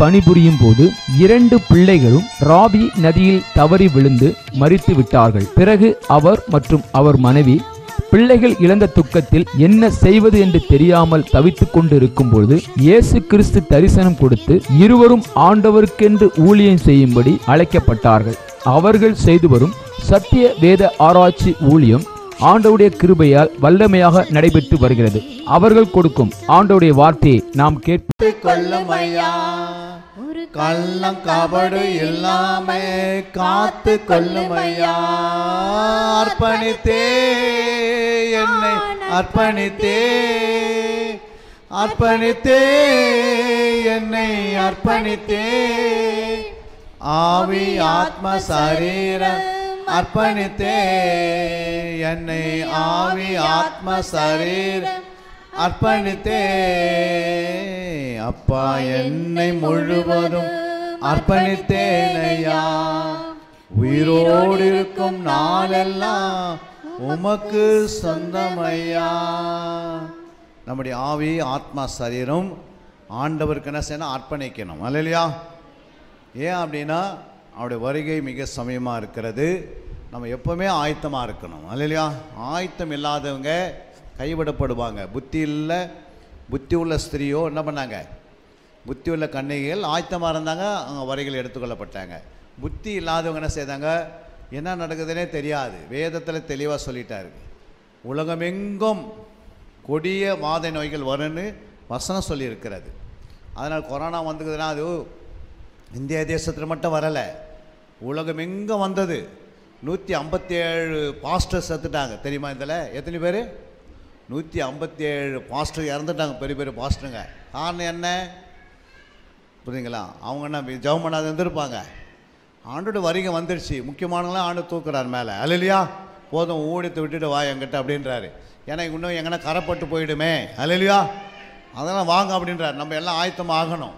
பணிபுரியும் போது இரண்டு பிள்ளைகளும் ராபி நதியில் தவறி விழுந்து மறித்து விட்டார்கள். பிறகு அவர் மற்றும் அவர் மனைவி பிள்ளைகள் இழந்த துக்கத்தில் என்ன செய்வது என்று தெரியாமல் தவித்துக் கொண்டிருக்கும் பொழுது இயேசு கிறிஸ்து தரிசனம் கொடுத்து இருவரும் ஆண்டவருக்கென்று ஊழியம் செய்யும்படி அழைக்கப்பட்டார்கள். அவர்கள் செய்து வரும் சத்திய வேத ஆராய்ச்சி ஊழியம் ஆண்டவுடைய கிருபையால் வல்லமையாக நடைபெற்று வருகிறது. அவர்கள் கொடுக்கும் ஆண்டவுடைய வார்த்தையை நாம் கேட்போம். கொள்ளும் ஐயா ஒரு கள்ளம் கபடு இல்லாம காத்து கொள்ளும் ஐயா அர்ப்பணித்தே என்னை அர்ப்பணித்தே அர்ப்பணித்தே என்னை அர்ப்பணித்தே. ஆவி ஆத்ம சரீரம் அர்ப்பணித்தே. என்னை ஆவி ஆத்ம சரீரம் அர்ப்பணித்தே. அப்பா என்னை முழுவதும் அர்ப்பணித்தேனையா. உயிரோடு இருக்கும் நாளெல்லாம் உமக்கு சொந்தமையா. நம்முடைய ஆவி ஆத்மா சரீரம் ஆண்டவருக்கு என்ன செய்யணும்? அர்ப்பணிக்கணும். அல்லையா? ஏன் அப்படின்னா அவருடைய வருகை மிக சமயமாக இருக்கிறது. நம்ம எப்போவுமே ஆயத்தமாக இருக்கணும். இல்லையா ஆயத்தம் இல்லாதவங்க கைவிடப்படுவாங்க. புத்தி இல்லை புத்தி உள்ள ஸ்திரியோ என்ன பண்ணாங்க? புத்தி உள்ள கன்னிகைகள் ஆயத்தமாக இருந்தாங்க அவங்க வரைகள் எடுத்துக்கொள்ளப்பட்டாங்க. புத்தி இல்லாதவங்க என்ன செய்தாங்க? என்ன நடக்குதுன்னே தெரியாது. வேதத்தில் தெளிவாக சொல்லிட்டாரு. உலகமெங்கும் கொடிய வாத நோய்கள் வரும்னு வசனம் சொல்லியிருக்கிறது. அதனால் கொரோனா வந்துக்குதுன்னா அது இந்திய தேசத்தில் மட்டும் வரலை. உலகமெங்கும் வந்தது. நூற்றி ஐம்பத்தி ஏழு பாஸ்டர் செத்துட்டாங்க. தெரியுமா இதில்? எத்தனை பேர்? நூற்றி ஐம்பத்தி ஏழு பாஸ்டர் இறந்துட்டாங்க. பெரிய பெரிய பாஸ்டருங்க காரணம் என்ன? புரியுங்களா அவங்க என்ன ஜெபம் பண்ணாத இருந்திருப்பாங்க. ஆண்டோட வரிங்க வந்துடுச்சு முக்கியமானவங்களாம் ஆண்டு தூக்குறார் மேலே. அல்லையா போதும் ஊடித்து விட்டுட்டு வா என்கிட்ட அப்படின்றாரு. ஏன்னா இன்னும் எங்கன்னா கரைப்பட்டு போயிடுமே. அல்லையா அதெல்லாம் வாங்க அப்படின்றார். நம்ம எல்லாம் ஆயத்தமாக ஆகணும்.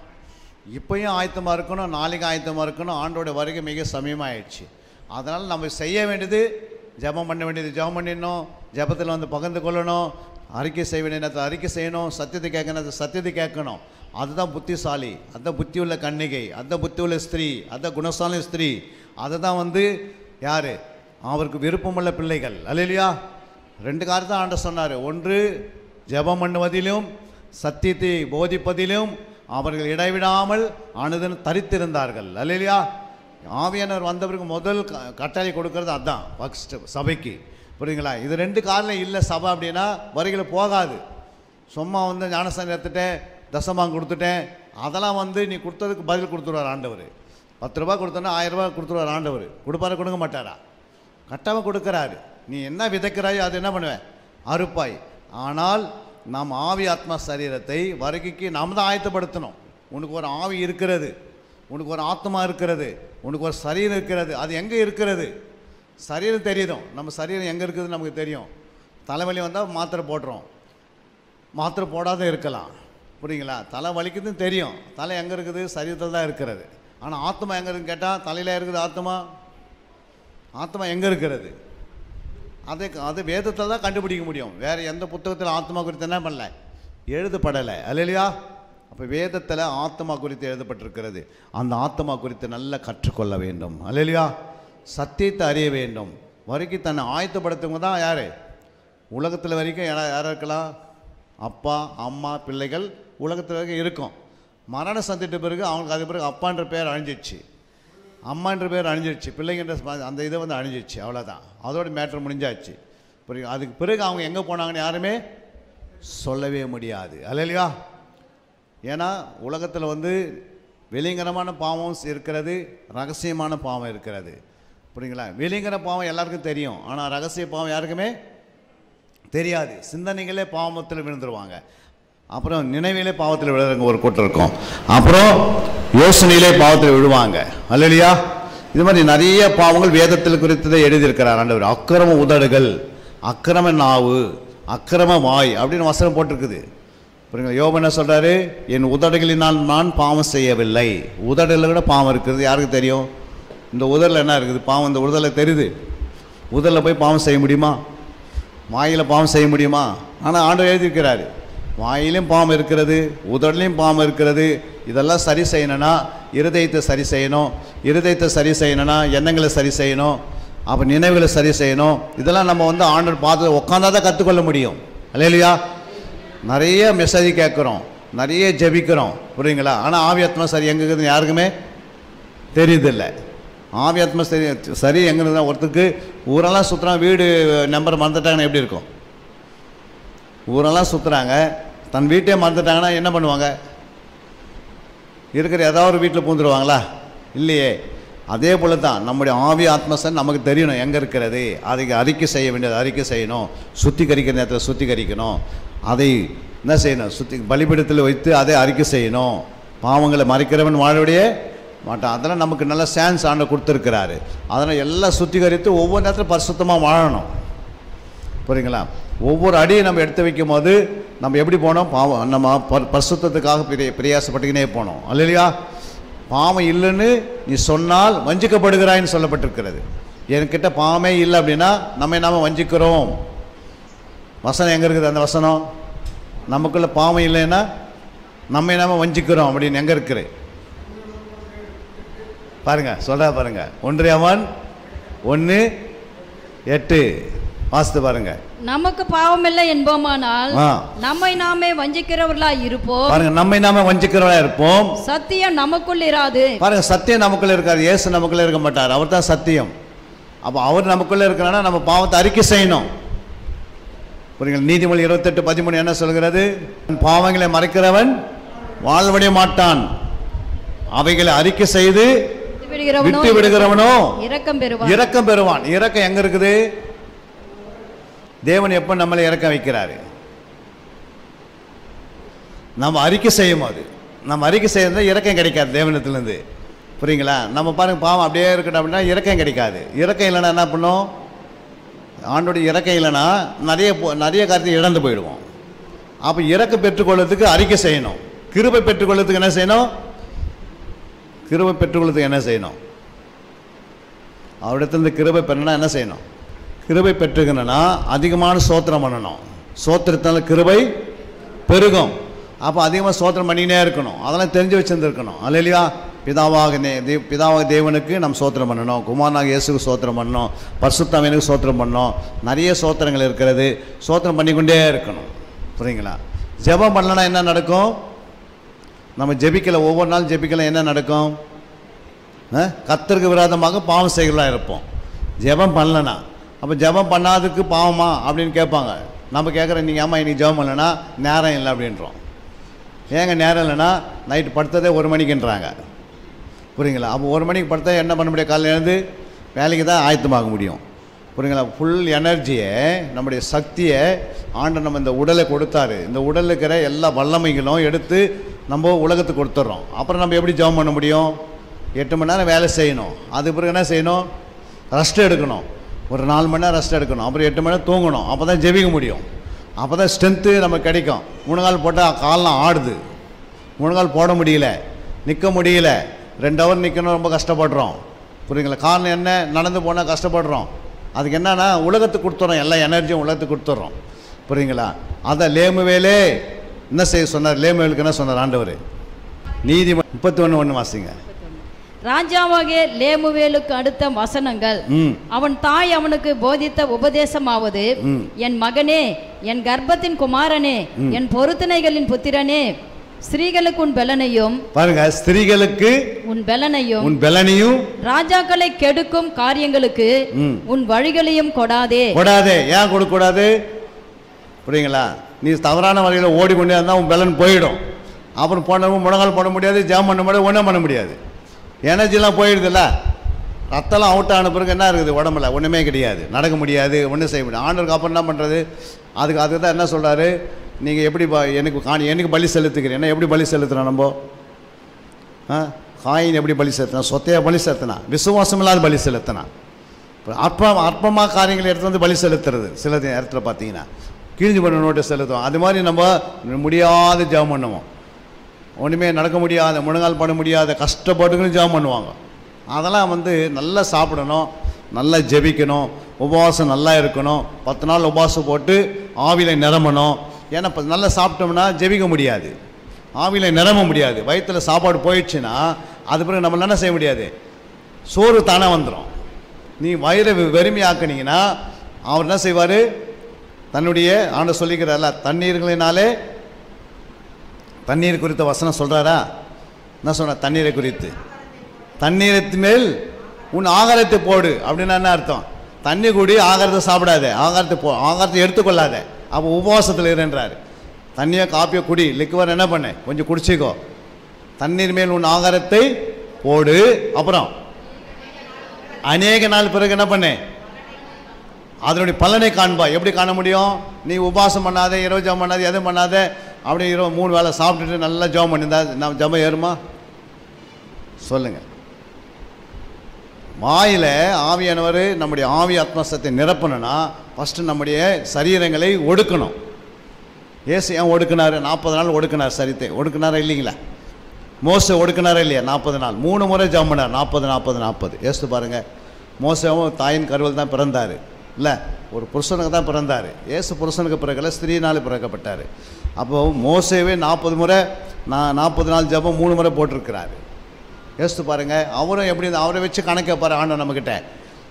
இப்போயும் ஆயத்தமாக இருக்கணும். நாளைக்கு ஆயத்தமாக இருக்கணும். ஆண்டோட வருகை மிக சமயமாயிடுச்சு அதனால் நம்ம செய்ய வேண்டியது ஜெபம் பண்ண வேண்டியது ஜெபம் பண்ணிடணும் ஜெபத்தில் வந்து பகிர்ந்து கொள்ளணும் அறிக்கை செய்ய வேண்டிய நேரத்தில் அறிக்கை செய்யணும் சத்தியத்தை கேட்கணும் சத்தியத்தை கேட்கணும். அதுதான் புத்திசாலி அதுதான் புத்தி உள்ள கண்ணிகை அதுதான் புத்தி உள்ள ஸ்திரீ அதுதான் குணசாலி ஸ்திரீ அதை தான் வந்து யார்? அவருக்கு விருப்பமுள்ள பிள்ளைகள். அல்லையா ரெண்டு காரியத்தை ஆண்ட சொன்னார். ஒன்று ஜெபம் பண்ணுவதிலும் சத்தியத்தை போதிப்பதிலும் அவர்கள் இடைவிடாமல் அனுதன் தரித்திருந்தார்கள். அல்லையா ஆவியானவர் வந்த பிறகு முதல் க- கட்டளை கொடுக்கறது அதுதான் ஃபஸ்ட்டு சபைக்கு. புரியுங்களா? இது ரெண்டு காரணம் இல்லை சபை அப்படின்னா வரிகளை போகாது. சும்மா வந்து ஞானஸ்தானம் எடுத்துட்டேன் தசமாக கொடுத்துட்டேன் அதெல்லாம் வந்து நீ கொடுத்ததுக்கு பதில் கொடுத்துருவார் ஆண்டவர். பத்து ரூபா கொடுத்தோன்னா ஆயிரம் ரூபா கொடுத்துருவார் ஆண்டவர். கொடுப்பாரு கொடுக்க மாட்டாரா? கட்டாமல் கொடுக்குறாரு. நீ என்ன விதைக்கிறாயோ அது என்ன பண்ணுவேன் அறுப்பாய். ஆனால் நாம் ஆவி ஆத்மா சரீரத்தை வருகைக்கு நாம் தான் ஆயத்தப்படுத்தணும். உனக்கு ஒரு ஆவி இருக்கிறது. உனக்கு ஒரு ஆத்மா இருக்கிறது உனக்கு ஒரு சரீரம் இருக்கிறது அது எங்கே இருக்கிறது? சரீரம் தெரியுதும். நம்ம சரீரம் எங்கே இருக்குதுன்னு நமக்கு தெரியும். தலைவலி வந்தால் மாத்திரை போடுறோம். மாத்திரை போடாத இருக்கலாம். புரியுங்களா? தலை வலிக்குதுன்னு தெரியும். தலை எங்கே இருக்குது? சரீரத்தில் தான் இருக்கிறது. ஆனால் ஆத்மா எங்கே இருக்குன்னு கேட்டால் தலையில் இருக்குது ஆத்மா? ஆத்மா எங்கே இருக்கிறது? அதை அது வேதத்தில் தான் கண்டுபிடிக்க முடியும். வேறு எந்த புத்தகத்தில் ஆத்மா குறித்து என்ன பண்ணல? எழுதப்படலை. அல்லையா? அப்போ வேதத்தில் ஆத்மா குறித்து எழுதப்பட்டிருக்கிறது. அந்த ஆத்மா குறித்து நல்லா கற்றுக்கொள்ள வேண்டும். அல்லையா சத்தியத்தை அறிய வேண்டும். வரைக்கும் தன்னை ஆயத்தப்படுத்தவங்க தான் யார்? உலகத்தில் வரைக்கும் யாரா யாராக இருக்கலாம் அப்பா அம்மா பிள்ளைகள் உலகத்தில் வரைக்கும் இருக்கும். மரணம் சந்திட்ட பிறகு அவங்களுக்கு அது பிறகு அப்பான்ற பேர் அழிஞ்சிடுச்சு அம்மான்ற பேர் அழிஞ்சிருச்சு. பிள்ளைங்கன்ற அந்த இதை வந்து அழிஞ்சிடுச்சு அவ்வளோதான் அதோட மேட்ரு முடிஞ்சாச்சு. புரியுது? அதுக்கு பிறகு அவங்க எங்கே போனாங்கன்னு யாருமே சொல்லவே முடியாது. அல்லையா ஏன்னா உலகத்தில் வந்து வெளிங்கரமான பாவம் இருக்கிறது ரகசியமான பாவம் இருக்கிறது. புரியுங்களா வெளிங்கிற பாவம் எல்லாருக்கும் தெரியும். ஆனால் ரகசிய பாவம் யாருக்குமே தெரியாது. சிந்தனைகளே பாவத்தில் விழுந்துருவாங்க. அப்புறம் நினைவிலே பாவத்தில் விழுறவங்க ஒரு கூட்டம் இருக்கும். அப்புறம் யோசனையிலே பாவத்தில் விழுவாங்க. அல்லையா இது மாதிரி நிறைய பாவங்கள் வேதத்தில் குறித்ததை எழுதியிருக்கிறார் ஆண்டவர். அக்கிரம உதடுகள் அக்கிரம நாவு அக்கிரம வாய் அப்படின்னு வசனம் போட்டிருக்குது. புரியுங்களா யோபு என்ன சொல்கிறாரு என் உதடுகளினால் நான் பாவம் செய்யவில்லை. உதடலில் கூட பாவம் இருக்கிறது. யாருக்கு தெரியும்? இந்த உதடில் என்ன இருக்குது? பாவம் இந்த உதடில் தெரியுது. உதடில் போய் பாவம் செய்ய முடியுமா? வாயில் பாவம் செய்ய முடியுமா? ஆனால் ஆண்டவர் எழுதியிருக்கிறாரு. வாயிலும் பாவம் இருக்கிறது உதடலையும் பாவம் இருக்கிறது. இதெல்லாம் சரி செய்யணும்னா இருதயத்தை சரி செய்யணும். இருதயத்தை சரி செய்யணும்னா எண்ணங்களை சரி செய்யணும். அப்போ நினைவுகளை சரி செய்யணும். இதெல்லாம் நம்ம வந்து ஆண்டர் பார்த்து உட்காந்தா தான் கற்றுக்கொள்ள முடியும். இல்லையா நிறைய மெசேஜ் கேட்குறோம். நிறைய ஜெபிக்கிறோம். புரியுங்களா? ஆனால் ஆவியாத்மா சரி எங்கே இருக்குதுன்னு யாருக்குமே ஆவி ஆவியாத்மா சரி சரி எங்கே இருந்தால் ஒருத்தருக்கு ஊரெல்லாம் சுற்றுறான் வீடு நம்பர் மறந்துட்டாங்கன்னா எப்படி இருக்கும்? ஊரெல்லாம் சுற்றுறாங்க தன் வீட்டே மறந்துட்டாங்கன்னா என்ன பண்ணுவாங்க? இருக்கிற ஏதாவது ஒரு வீட்டில் பூந்துருவாங்களா? இல்லையே. அதே போல் தான் நம்முடைய ஆவி ஆத்மசன் நமக்கு தெரியணும் எங்கே இருக்கிறது. அதை அறிக்கை செய்ய வேண்டியது அறிக்கை செய்யணும். சுத்திகரிக்கிற நேரத்தில் சுத்திகரிக்கணும். அதை என்ன செய்யணும்? சுத்தி பலிபீடத்தில் வைத்து அதை அறிக்கை செய்யணும். பாவங்களை மறைக்கிறவன் வாழவுடைய மாட்டான். அதெல்லாம் நமக்கு நல்ல சான்ஸ் ஆண்டு கொடுத்துருக்கிறாரு. அதனால் எல்லாம் சுத்திகரித்து ஒவ்வொரு நேரத்தில் பரிசுத்தமாக வாழணும். புரியுங்களா? ஒவ்வொரு அடியை நம்ம எடுத்து வைக்கும் போது நம்ம எப்படி போனோம்? பாவம் நம்ம பர் பரிசுத்தத்துக்காக பிரிய பிரயாசப்பட்டுக்கினே போனோம். இல்லையா பாவம் இல்லைன்னு நீ சொன்னால் வஞ்சிக்கப்படுகிறாய்ன்னு சொல்லப்பட்டிருக்கிறது. என்கிட்ட பாவமே இல்லை அப்படின்னா நம்ம நாம் வஞ்சிக்கிறோம்? வசனம் எங்கே இருக்குது அந்த வசனம்? நமக்குள்ள பாவம் இல்லைன்னா நம்ம நாம வஞ்சிக்கிறோம் அப்படின்னு எங்கே இருக்குது? பாருங்க சொல்றா பாருங்க. ஒன்றியவன் ஒன்று எட்டு. வாசித்து பாருங்க. நமக்கு பாவமில்லை என்போமானால் ஆ. நம்மை நாமே வஞ்சிக்கிறவர்களாய் இருப்போம். பாருங்க நம்மை நாம வஞ்சிக்கிறவா இருப்போம். சத்தியம் நமக்குள் இராது. பாருங்க சத்தியம் நமக்குள்ள இருக்காரு இயேசு நமக்குள்ள இருக்க மாட்டார். அவர் தான் சத்தியம். அப்போ அவர் நமக்குள்ள இருக்கிறான்னா நம்ம பாவத்தை அறிக்கை செய்யணும். புரியுங்கள் நீதிமொழி இருபத்தெட்டு பதிமூணு என்ன சொல்கிறது? பாவங்களை மறைக்கிறவன் வாழ்வடைய மாட்டான். அவைகளை அறிக்கை செய்து விட்டு விடுகிறவனோ இரக்கம் பெறுவான். இரக்கம் பெறுவான். இரக்கம் எங்க இருக்குது? தேவன் எப்போ நம்மளை இறக்கம் வைக்கிறாரு? நம்ம அறிக்கை செய்யும் போது. நம்ம அறிக்கை செய்யறது இறக்கம் கிடைக்காது தேவனத்திலேருந்து புரியுங்களா? நம்ம பாருங்க பாவம் அப்படியே இருக்கட்டும் அப்படின்னா இறக்கம் கிடைக்காது. இறக்கம் இல்லைன்னா என்ன பண்ணும்? ஆண்டோடைய இறக்கம் இல்லைன்னா நிறைய நிறைய காரியத்தை இழந்து போயிடுவோம். அப்போ இறக்க பெற்றுக்கொள்ளத்துக்கு அறிக்கை செய்யணும். கிருபை பெற்றுக்கொள்ளத்துக்கு என்ன செய்யணும்? கிருபை பெற்றுக்கொள்ளத்துக்கு என்ன செய்யணும்? அவரிடத்துலேருந்து கிருபை பெறணும்னா என்ன செய்யணும்? கிருபை பெற்றுக்கணும்னா அதிகமான சோத்திரம் பண்ணணும். சோத்திரத்தால் கிருபை பெருகும். அப்போ அதிகமாக சோத்திரம் பண்ணினே இருக்கணும். அதெல்லாம் தெரிஞ்சு வச்சுருந்துருக்கணும். அல்லையா? பிதாவாக நே தே- பிதாவாக தேவனுக்கு நம்ம சோத்திரம் பண்ணணும். குமாரனாக இயேசுக்கு சோத்திரம் பண்ணணும். பரிசுத்தாவியனுக்கு சோத்திரம் பண்ணணும். நிறைய சோத்திரங்கள் இருக்கிறது. சோத்திரம் பண்ணிக்கொண்டே இருக்கணும். புரியுங்களா? ஜெபம் பண்ணலன்னா என்ன நடக்கும்? நம்ம ஜெபிக்கலை ஒவ்வொரு நாள் ஜெபிக்கலை என்ன நடக்கும்? கத்தருக்கு விரோதமாக பாவம் செய்கிறதா இருப்போம். ஜெபம் பண்ணலனா. அப்போ ஜெபம் பண்ணாததுக்கு பாவமா? அப்படின்னு கேட்பாங்க. நம்ம கேட்குறோம் நீங்கள் ஆமாம் இன்னைக்கு ஜெபம் பண்ணலன்னா நேரம் இல்லை அப்படின்றோம். ஏங்க நேரம் இல்லைன்னா நைட்டு படுத்ததே ஒரு மணிக்குன்றாங்க. புரியுங்களா? அப்போ ஒரு மணிக்கு படுத்தா என்ன பண்ண முடியும்? காலையில் எழுந்து வேலைக்கு தான் ஆயத்தமாக முடியும். புரியுங்களா? ஃபுல் எனர்ஜியை நம்முடைய சக்தியை ஆண்டு நம்ம இந்த உடலை கொடுத்தாரு. இந்த உடலில் இருக்கிற எல்லா வல்லமைகளும் எடுத்து நம்ம உலகத்துக்கு கொடுத்துட்றோம். அப்புறம் நம்ம எப்படி ஜெபம் பண்ண முடியும்? எட்டு மணி நேரம் வேலை செய்யணும். அது பிறகு என்ன செய்யணும்? ரெஸ்ட் எடுக்கணும். ஒரு நாலு மணி நேரம் ரெஸ்ட் எடுக்கணும். அப்புறம் எட்டு மணி நேரம் தூங்கணும். அப்போ தான் ஜெபிக்க முடியும். அப்போ தான் ஸ்ட்ரென்த்து நமக்கு கிடைக்கும். முழங்கால் போட்டால் காலெலாம் ஆடுது. மூணு கால் போட முடியல. நிற்க முடியல. ரெண்டு ஹவர் நிற்கணும் ரொம்ப கஷ்டப்படுறோம். புரியுங்களா காரணம் என்ன? நடந்து போனால் கஷ்டப்படுறோம். அதுக்கு என்னன்னா உலகத்துக்கு கொடுத்துட்றோம் எல்லா எனர்ஜியும் உலகத்துக்கு கொடுத்துட்றோம் புரியுங்களா அதை லேமுவேலே. என்ன செய்ய சொன்னார்? லேமுவேலுக்கு என்ன சொன்னார் ஆண்டவர்? நீதி முப்பத்தி ஒன்று ஒன்று வாசிங்க ராஜாவாகிய லேமுவேலுக்கு அடுத்த வசனங்கள். அவன் தாய் அவனுக்கு போதித்த உபதேசமாவது. என் மகனே என் கர்ப்பத்தின் குமாரனே என் பொருத்தனைகளின் புத்திரனே ஸ்திரீகளுக்கு உன் பெலனையும் பாருங்க ஸ்திரீகளுக்கு உன் பெலனையும் உன் பெலனையும் ராஜாக்களை கெடுக்கும் காரியங்களுக்கு. உன் வழிகளையும் கொடாதே. கொடாதே. ஏன் கொடுக்கக்கூடாது புரியுங்களா? நீ தவறான வழியில் ஓடிக்கொண்டே இருந்தால் உன் பலன் போயிடும். அப்புறம் போனவும் முழங்கால் போட முடியாது ஜாம் பண்ண முடியாது ஒன்றும் பண்ண முடியாது. எனர்ஜிலாம் போயிடுதுல்ல. ரத்தம்லாம் அவுட் ஆன பிறகு என்ன இருக்குது உடம்புல? ஒன்றுமே கிடையாது. நடக்க முடியாது ஒன்றும் செய்ய முடியாது. ஆண்டருக்கு அப்புறம் என்ன பண்ணுறது அதுக்கு அதுக்கு தான் என்ன சொல்கிறாரு நீங்கள் எப்படி ப- எனக்கு காணி எனக்கு பலி செலுத்துக்கிறேன் என்ன எப்படி பலி செலுத்துனா நம்ம? ஆ? காயின் எப்படி பலி செலுத்தினா சொத்தையாக பலி செலுத்தினா விசுவாசம் இல்லாத பலி செலுத்தினா. இப்போ அற்பம் அற்பமாக காரியங்களை எடுத்து வந்து பலி செலுத்துறது. சில நேரத்தில் பார்த்தீங்கன்னா கிழிஞ்சு பண்ண நோட்டை செலுத்துவோம். அது மாதிரி நம்ம முடியாத ஜெபம் பண்ணுவோம். ஒன்றுமே நடக்க முடியாத முழங்கால் பண்ண முடியாத கஷ்டப்பட்டுக்குன்னு ஜெபம் பண்ணுவாங்க. அதெல்லாம் வந்து நல்லா சாப்பிடணும் நல்லா ஜெபிக்கணும் உபவாசம் நல்லா இருக்கணும். பத்து நாள் உபவாசம் போட்டு ஆவியில் நிரம்பணும். ஏன்னா இப்போ நல்லா சாப்பிட்டோம்னா ஜெபிக்க முடியாது. ஆவியில் நிரம்ப முடியாது. வயிற்றில் சாப்பாடு போயிடுச்சுன்னா அது பிறகு நம்மளால் என்ன செய்ய முடியாது? சோறு தானே வந்துடும் நீ வயிறை வெறுமையாக்குனீங்கன்னா அவர் என்ன செய்வார்? தன்னுடைய ஆண்டு சொல்லிக்கிறார்ல தண்ணீர்களினாலே தண்ணீர் குறித்த வசனம் சொல்கிறாரா என்ன சொன்ன? தண்ணீரை குறித்து. தண்ணீரத்து மேல் உன் ஆகாரத்தை போடு. அப்படின்னா என்ன அர்த்தம்? தண்ணி கூடி ஆகாரத்தை சாப்பிடாத. ஆகாரத்தை போ ஆகாரத்தை எடுத்துக்கொள்ளாத. அப்போ உபவாசத்தில் இருன்றார். தண்ணியை காப்பியோ குடி லிக்குவர் என்ன பண்ணு? கொஞ்சம் குடிச்சிக்கோ. தண்ணீர் மேல் உன் ஆகாரத்தை போடு. அப்புறம் அநேக நாள் பிறகு என்ன பண்ணு? அதனுடைய பலனை காண்பா. எப்படி காண முடியும்? நீ உபவாசம் பண்ணாத இரவு ஜெபம் பண்ணாத எதுவும் பண்ணாத அப்படி இரவு மூணு வேளை சாப்பிட்டுட்டு நல்லா ஜெபம் பண்ணியிருந்தா நம்ம ஜெபம் ஏறுமா? சொல்லுங்க. வாயில ஆவியானவர் நம்முடைய ஆவி ஆத்மசத்தை நிரப்பணும்னா ஃபஸ்ட்டு நம்முடைய சரீரங்களை ஒடுக்கணும். ஏசு ஏன் ஒடுக்கினார்? நாற்பது நாள் ஒடுக்கினார் சரித்தை ஒடுக்கினாரா இல்லைங்களா? மோச ஒடுக்கினாரா இல்லையா? நாற்பது நாள். மூணு முறை ஜெபம் நாற்பது நாற்பது நாற்பது. ஏசு பாருங்கள் மோசவும் தாயின் கருவில் தான் பிறந்தார். இல்லை ஒரு புருஷனுக்கு தான் பிறந்தார். ஏசு புருஷனுக்கு பிறகுல ஸ்திரீனால் பிறக்கப்பட்டார். அப்போது மோசவே நாற்பது முறை நான் நாற்பது நாள் ஜெபம் மூணு முறை போட்டிருக்கிறாரு. யோசித்து பாருங்கள் அவரும் எப்படி அவரை வச்சு கணக்கு பாரு ஆண்டை நம்மக்கிட்ட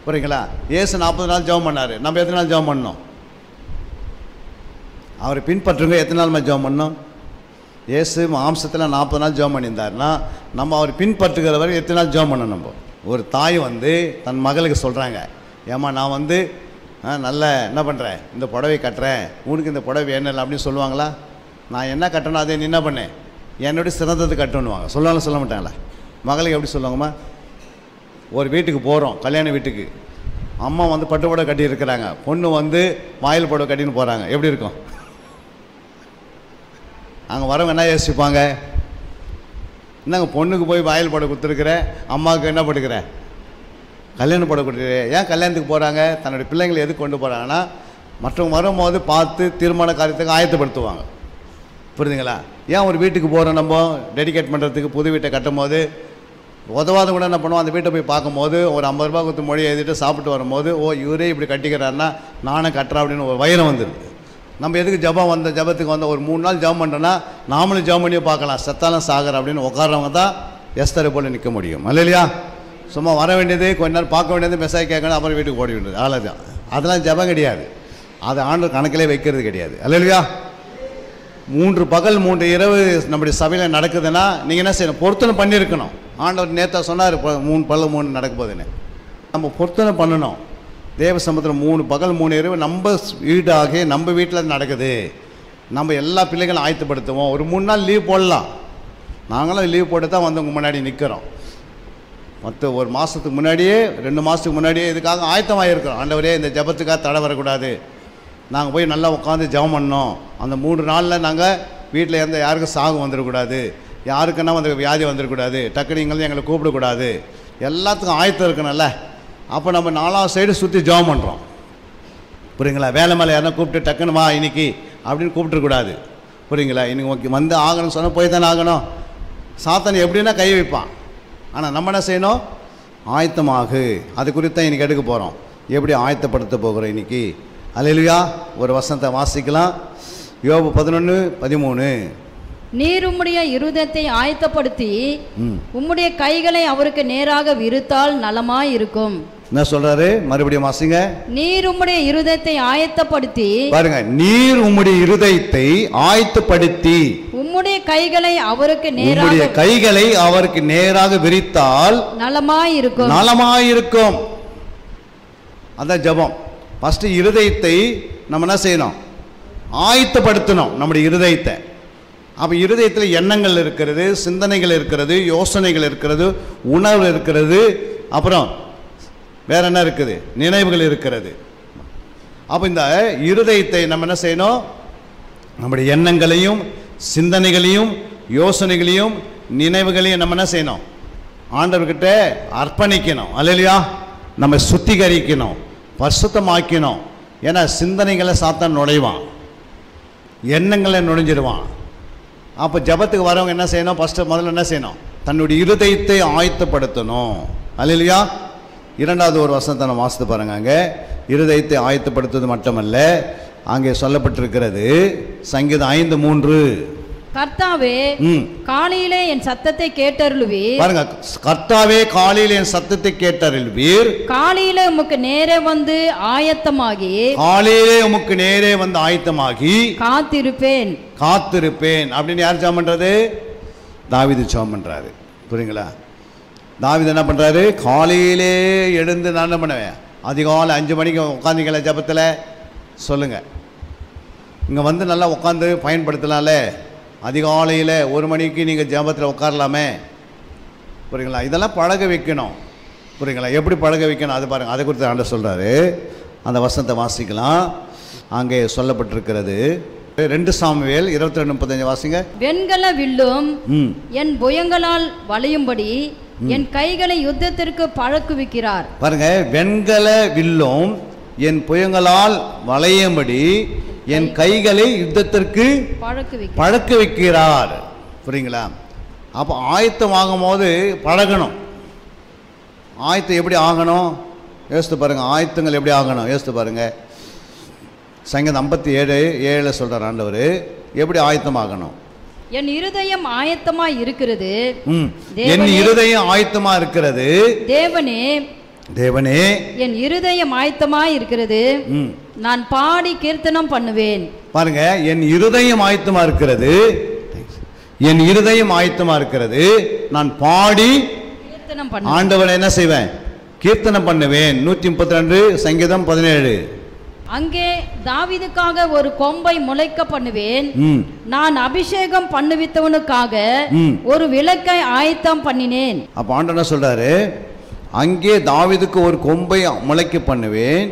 புரியுங்களா? ஏசு நாற்பது நாள் ஜெபம் பண்ணார். நம்ம எத்தனை நாள் ஜெபம் பண்ணோம்? அவரை பின்பற்றுங்க எத்தனை நாள் ஜெபம் பண்ணோம்? ஏசு மாம்சத்தில் நாற்பது நாள் ஜெபம் பண்ணியிருந்தாருன்னா நம்ம அவர் பின்பற்றுகிற வரை எத்தனை நாள் ஜெபம் பண்ணணும் நம்ம? ஒரு தாய் வந்து தன் மகளுக்கு சொல்கிறாங்க ஏம்மா நான் வந்து ஆ, நல்ல என்ன பண்ணுறேன் இந்த புடவை கட்டுறேன். உனக்கு இந்த புடவை என்ன அப்படின்னு சொல்லுவாங்களா? நான் என்ன கட்டணும்? அதை நீ என்ன பண்ணேன் என்னோட சிறந்தது கட்டணுவாங்க சொல்லுவாங்க சொல்ல மாட்டாங்களா? மகளுக்கு எப்படி சொல்லுவாங்கம்மா? ஒரு வீட்டுக்கு போகிறோம் கல்யாண வீட்டுக்கு. அம்மா வந்து பட்டு புடவை கட்டியிருக்கிறாங்க பொண்ணு வந்து வாயில் புடவை கட்டின்னு போகிறாங்க எப்படி இருக்கும்? அங்கே வரவங்க என்ன யோசிப்பாங்க? என்னங்க பொண்ணுக்கு போய் வாயில் படம் கொடுத்துருக்குறேன் அம்மாவுக்கு என்ன படுக்கிற கல்யாணம் படம் கொடுத்துரு ஏன் கல்யாணத்துக்கு போகிறாங்க தன்னுடைய பிள்ளைங்களை எதுக்கு கொண்டு போகிறாங்கன்னா மற்றவங்க வரும்போது பார்த்து திருமண காரியத்துக்கு ஆயத்தப்படுத்துவாங்க. புரியுதுங்களா? ஏன் ஒரு வீட்டுக்கு போகிறோம் நம்ம? டெடிகேட் பண்ணுறதுக்கு புது வீட்டை கட்டும் போது உதவாத கூட என்ன பண்ணுவோம்? அந்த வீட்டை போய் பார்க்கும்போது ஒரு ஐம்பது ரூபா கொடுத்து மொழி எழுதிட்டு சாப்பிட்டு வரும்போது ஓ இவரே இப்படி கட்டிக்கிறாருன்னா நானும் கட்டுறேன் அப்படின்னு ஒரு வைரம் வந்துடுது நம்ம எதுக்கு ஜபம் வந்த ஜபத்துக்கு வந்த ஒரு மூணு நாள் ஜபம் பண்ணுறோன்னா நாமளும் ஜபம் பண்ணியே பார்க்கலாம். செத்தாலும் சாகர் அப்படின்னு உட்காரவங்க தான் எஸ்தரை போல் நிற்க முடியும். இல்லையா சும்மா வர வேண்டியது கொஞ்ச நேரம் பார்க்க வேண்டியது மெசேஜ் கேட்கணும் அப்புறம் வீட்டுக்கு ஓடி வேண்டியது அவ்வளோதான் அதெல்லாம் ஜபம் கிடையாது. அது ஆண்டு கணக்கிலே வைக்கிறது கிடையாது. இல்லையா மூன்று பகல் மூன்று இரவு நம்முடைய சபையில் நடக்குதுன்னா நீங்கள் என்ன செய்யணும்? பொருத்தனை பண்ணியிருக்கணும். ஆண்டவர் நேத்தா சொன்னார் ப- மூணு பகல் மூணு நடக்க போகுதுன்னு. நம்ம பொருத்தனை பண்ணணும். தேவ சமுத்திரம் மூணு பகல் மூணு இரவு நம்ம வீடாக நம்ம வீட்டில் நடக்குது. நம்ம எல்லா பிள்ளைகளும் ஆயத்தப்படுத்துவோம். ஒரு மூணு நாள் லீவ் போடலாம். நாங்களும் லீவ் போட்டு தான் வந்து உங்கள் முன்னாடி நிற்கிறோம் மற்ற ஒரு மாதத்துக்கு முன்னாடியே ரெண்டு மாதத்துக்கு முன்னாடியே இதுக்காக ஆயத்தமாக இருக்கிறோம் ஆண்டவரே இந்த ஜபத்துக்காக தடை வரக்கூடாது. நாங்கள் போய் நல்லா உட்காந்து ஜெபம் பண்ணோம். அந்த மூன்று நாளில் நாங்கள் வீட்டில் இருந்த யாருக்கும் சாகு வந்துடக்கூடாது யாருக்குன்னா வந்து வியாதி வந்துடக்கூடாது டக்குனு இங்கேருந்து எங்களை கூப்பிடக்கூடாது. எல்லாத்துக்கும் ஆயத்தம் இருக்கணும்ல. அப்போ நம்ம நாலாவது சைடு சுற்றி ஜெபம் பண்ணுறோம் புரியுங்களா? வேலை மேலே யாரா கூப்பிட்டு டக்குன்னு வா இன்னைக்கு அப்படின்னு கூப்பிட்டுருக்கூடாது புரியுங்களா? இன்னைக்கு ஓகே வந்து ஆகணும்னு சொன்னால் போய் தானே ஆகணும். சாத்தன் எப்படின்னா கை வைப்பான். ஆனால் நம்ம என்ன செய்யணும்? ஆயத்தமாகு. அது குறித்து தான் இன்னைக்கு எடுக்க போகிறோம் எப்படி ஆயத்தப்படுத்த போகிறோம் இன்னைக்கு? அல்லையா ஒரு வசனத்தை வாசிக்கலாம். யோபு பதினொன்று பதிமூணு. நீர் உம்முடைய இருதயத்தை ஆயத்தப்படுத்தி உம்முடைய கைகளை அவருக்கு நேராக விரித்தால் நலமாய் இருக்கும் என்ன சொல்கிறாரு மறுபடியும் வாசிங்க. நீர் உம்முடைய இருதயத்தை ஆயத்தப்படுத்தி பாருங்க நீர் உம்முடைய இருதயத்தை ஆயத்தப்படுத்தி உம்முடைய கைகளை அவருக்கு நேராக கைகளை அவருக்கு நேராக விரித்தால் நலமாய் இருக்கும் நலமாயிருக்கும். அதான் ஜெபம். ஃபஸ்ட்டு இருதயத்தை நம்ம என்ன செய்யணும்? ஆயத்தப்படுத்தணும் நம்முடைய இருதயத்தை. அப்போ இருதயத்தில் எண்ணங்கள் இருக்கிறது சிந்தனைகள் இருக்கிறது யோசனைகள் இருக்கிறது உணர்வு இருக்கிறது. அப்புறம் வேற என்ன இருக்குது? நினைவுகள் இருக்கிறது. அப்போ இந்த இருதயத்தை நம்ம என்ன செய்யணும்? நம்முடைய எண்ணங்களையும் சிந்தனைகளையும் யோசனைகளையும் நினைவுகளையும் நம்ம என்ன செய்யணும்? ஆண்டவர்கிட்ட அர்ப்பணிக்கணும். அல்லையா நம்ம சுத்திகரிக்கணும். பரிசுத்தமாக்கணும் ஏன்னா சிந்தனைகளை சாத்தான் நுழைவான். எண்ணங்களை நுழைஞ்சிடுவான். அப்போ ஜெபத்துக்கு வரவங்க என்ன செய்யணும்? ஃபஸ்ட்டு முதல்ல என்ன செய்யணும்? தன்னுடைய இருதயத்தை ஆயத்தப்படுத்தணும். அல்லையா இரண்டாவது ஒரு வசனத்தை நம்ம வாசித்து பாருங்க அங்கே. இருதயத்தை ஆயத்தப்படுத்துவது மட்டுமல்ல அங்கே சொல்லப்பட்டிருக்கிறது சங்கீதம் ஐந்து மூன்று. கர்த்தாவே காலையிலே என் சத்தத்தை கேட்டருளுவீர். பாருங்க கர்த்தாவே காலையில் என் சத்தத்தை கேட்டறில்வீர் காலையிலே உமக்கு நேரே வந்து ஆயத்தமாகி. காலையிலே உமக்கு நேரே வந்து ஆயத்தமாகி. காத்திருப்பேன். காத்திருப்பேன். அப்படின்னு யார் ஜெபம் பண்றது? தாவீது ஜெபம் பண்றாரு. புரியுங்களா தாவீது என்ன பண்றாரு? காலையிலே எழுந்து நான் என்ன பண்ணுவேன்? அதிகாலை அஞ்சு மணிக்கு உட்காந்தீங்களா ஜெபத்தில்? சொல்லுங்க. இங்கே வந்து நல்லா உட்காந்து பயன்படுத்தலாம்ல. அதிகாலையில் ஒரு மணிக்கு நீங்கள் ஜெபத்தில் உட்காரலாமே? புரியுங்களா? இதெல்லாம் பழக வைக்கணும். புரியுங்களா? எப்படி பழக வைக்கணும்? அது பாருங்கள் அதை குறித்து ஆண்ட சொல்கிறாரு அந்த வசனத்தை வாசிக்கலாம். அங்கே சொல்லப்பட்டிருக்கிறது. ரெண்டு சாமுவேல் இருபத்தி ரெண்டு முப்பத்தஞ்சு வாசிங்க. வெண்கல வில்லும் என் புயங்களால் வளையும்படி என் கைகளை யுத்தத்திற்கு பழக்குவிக்கிறார். பாருங்க வெண்கல வில்லும் என் புயங்களால் வளையும்படி என் கைகளை யுத்தத்திற்கு பழக்க வைக்கிறார். புரியுங்களா? அப்போ ஆயத்தம் ஆகும்போது பழகணும். ஆயத்தம் எப்படி ஆகணும்? யோசித்து பாருங்க ஆயத்தங்கள் எப்படி ஆகணும்? யோசித்து பாருங்க. சங்கீதம் ஐம்பத்தி ஏழு ஏழில் சொல்கிறார் ஆண்டவர் எப்படி ஆயத்தம் ஆகணும்? என் இருதயம் ஆயத்தமாய் இருக்கிறது. என். இருதயம் ஆயத்தமாக இருக்கிறது. தேவனே தேவனே. என் இருதயம் ஆயத்தமாய் இருக்கிறது நான் பாடி கீர்த்தனம் பண்ணுவேன். பாருங்க என் இருதயம் ஆயத்தமா இருக்கிறது என் இருதயம் ஆயத்தமா இருக்கிறது நான் பாடி ஆண்டவனை என்ன செய்வேன்? கீர்த்தனம் பண்ணுவேன். நூற்றி முப்பத்தி ரெண்டு சங்கீதம் பதினேழு. அங்கே தாவீதுக்காக ஒரு கொம்பை முளைக்க பண்ணுவேன். நான் அபிஷேகம் பண்ணுவித்தவனுக்காக. ஒரு விளக்கை ஆயத்தம் பண்ணினேன். அப்போ ஆண்டவர் என்ன சொல்றாரு? அங்கே தாவீதுக்கு ஒரு கொம்பை முளைக்க பண்ணுவேன்.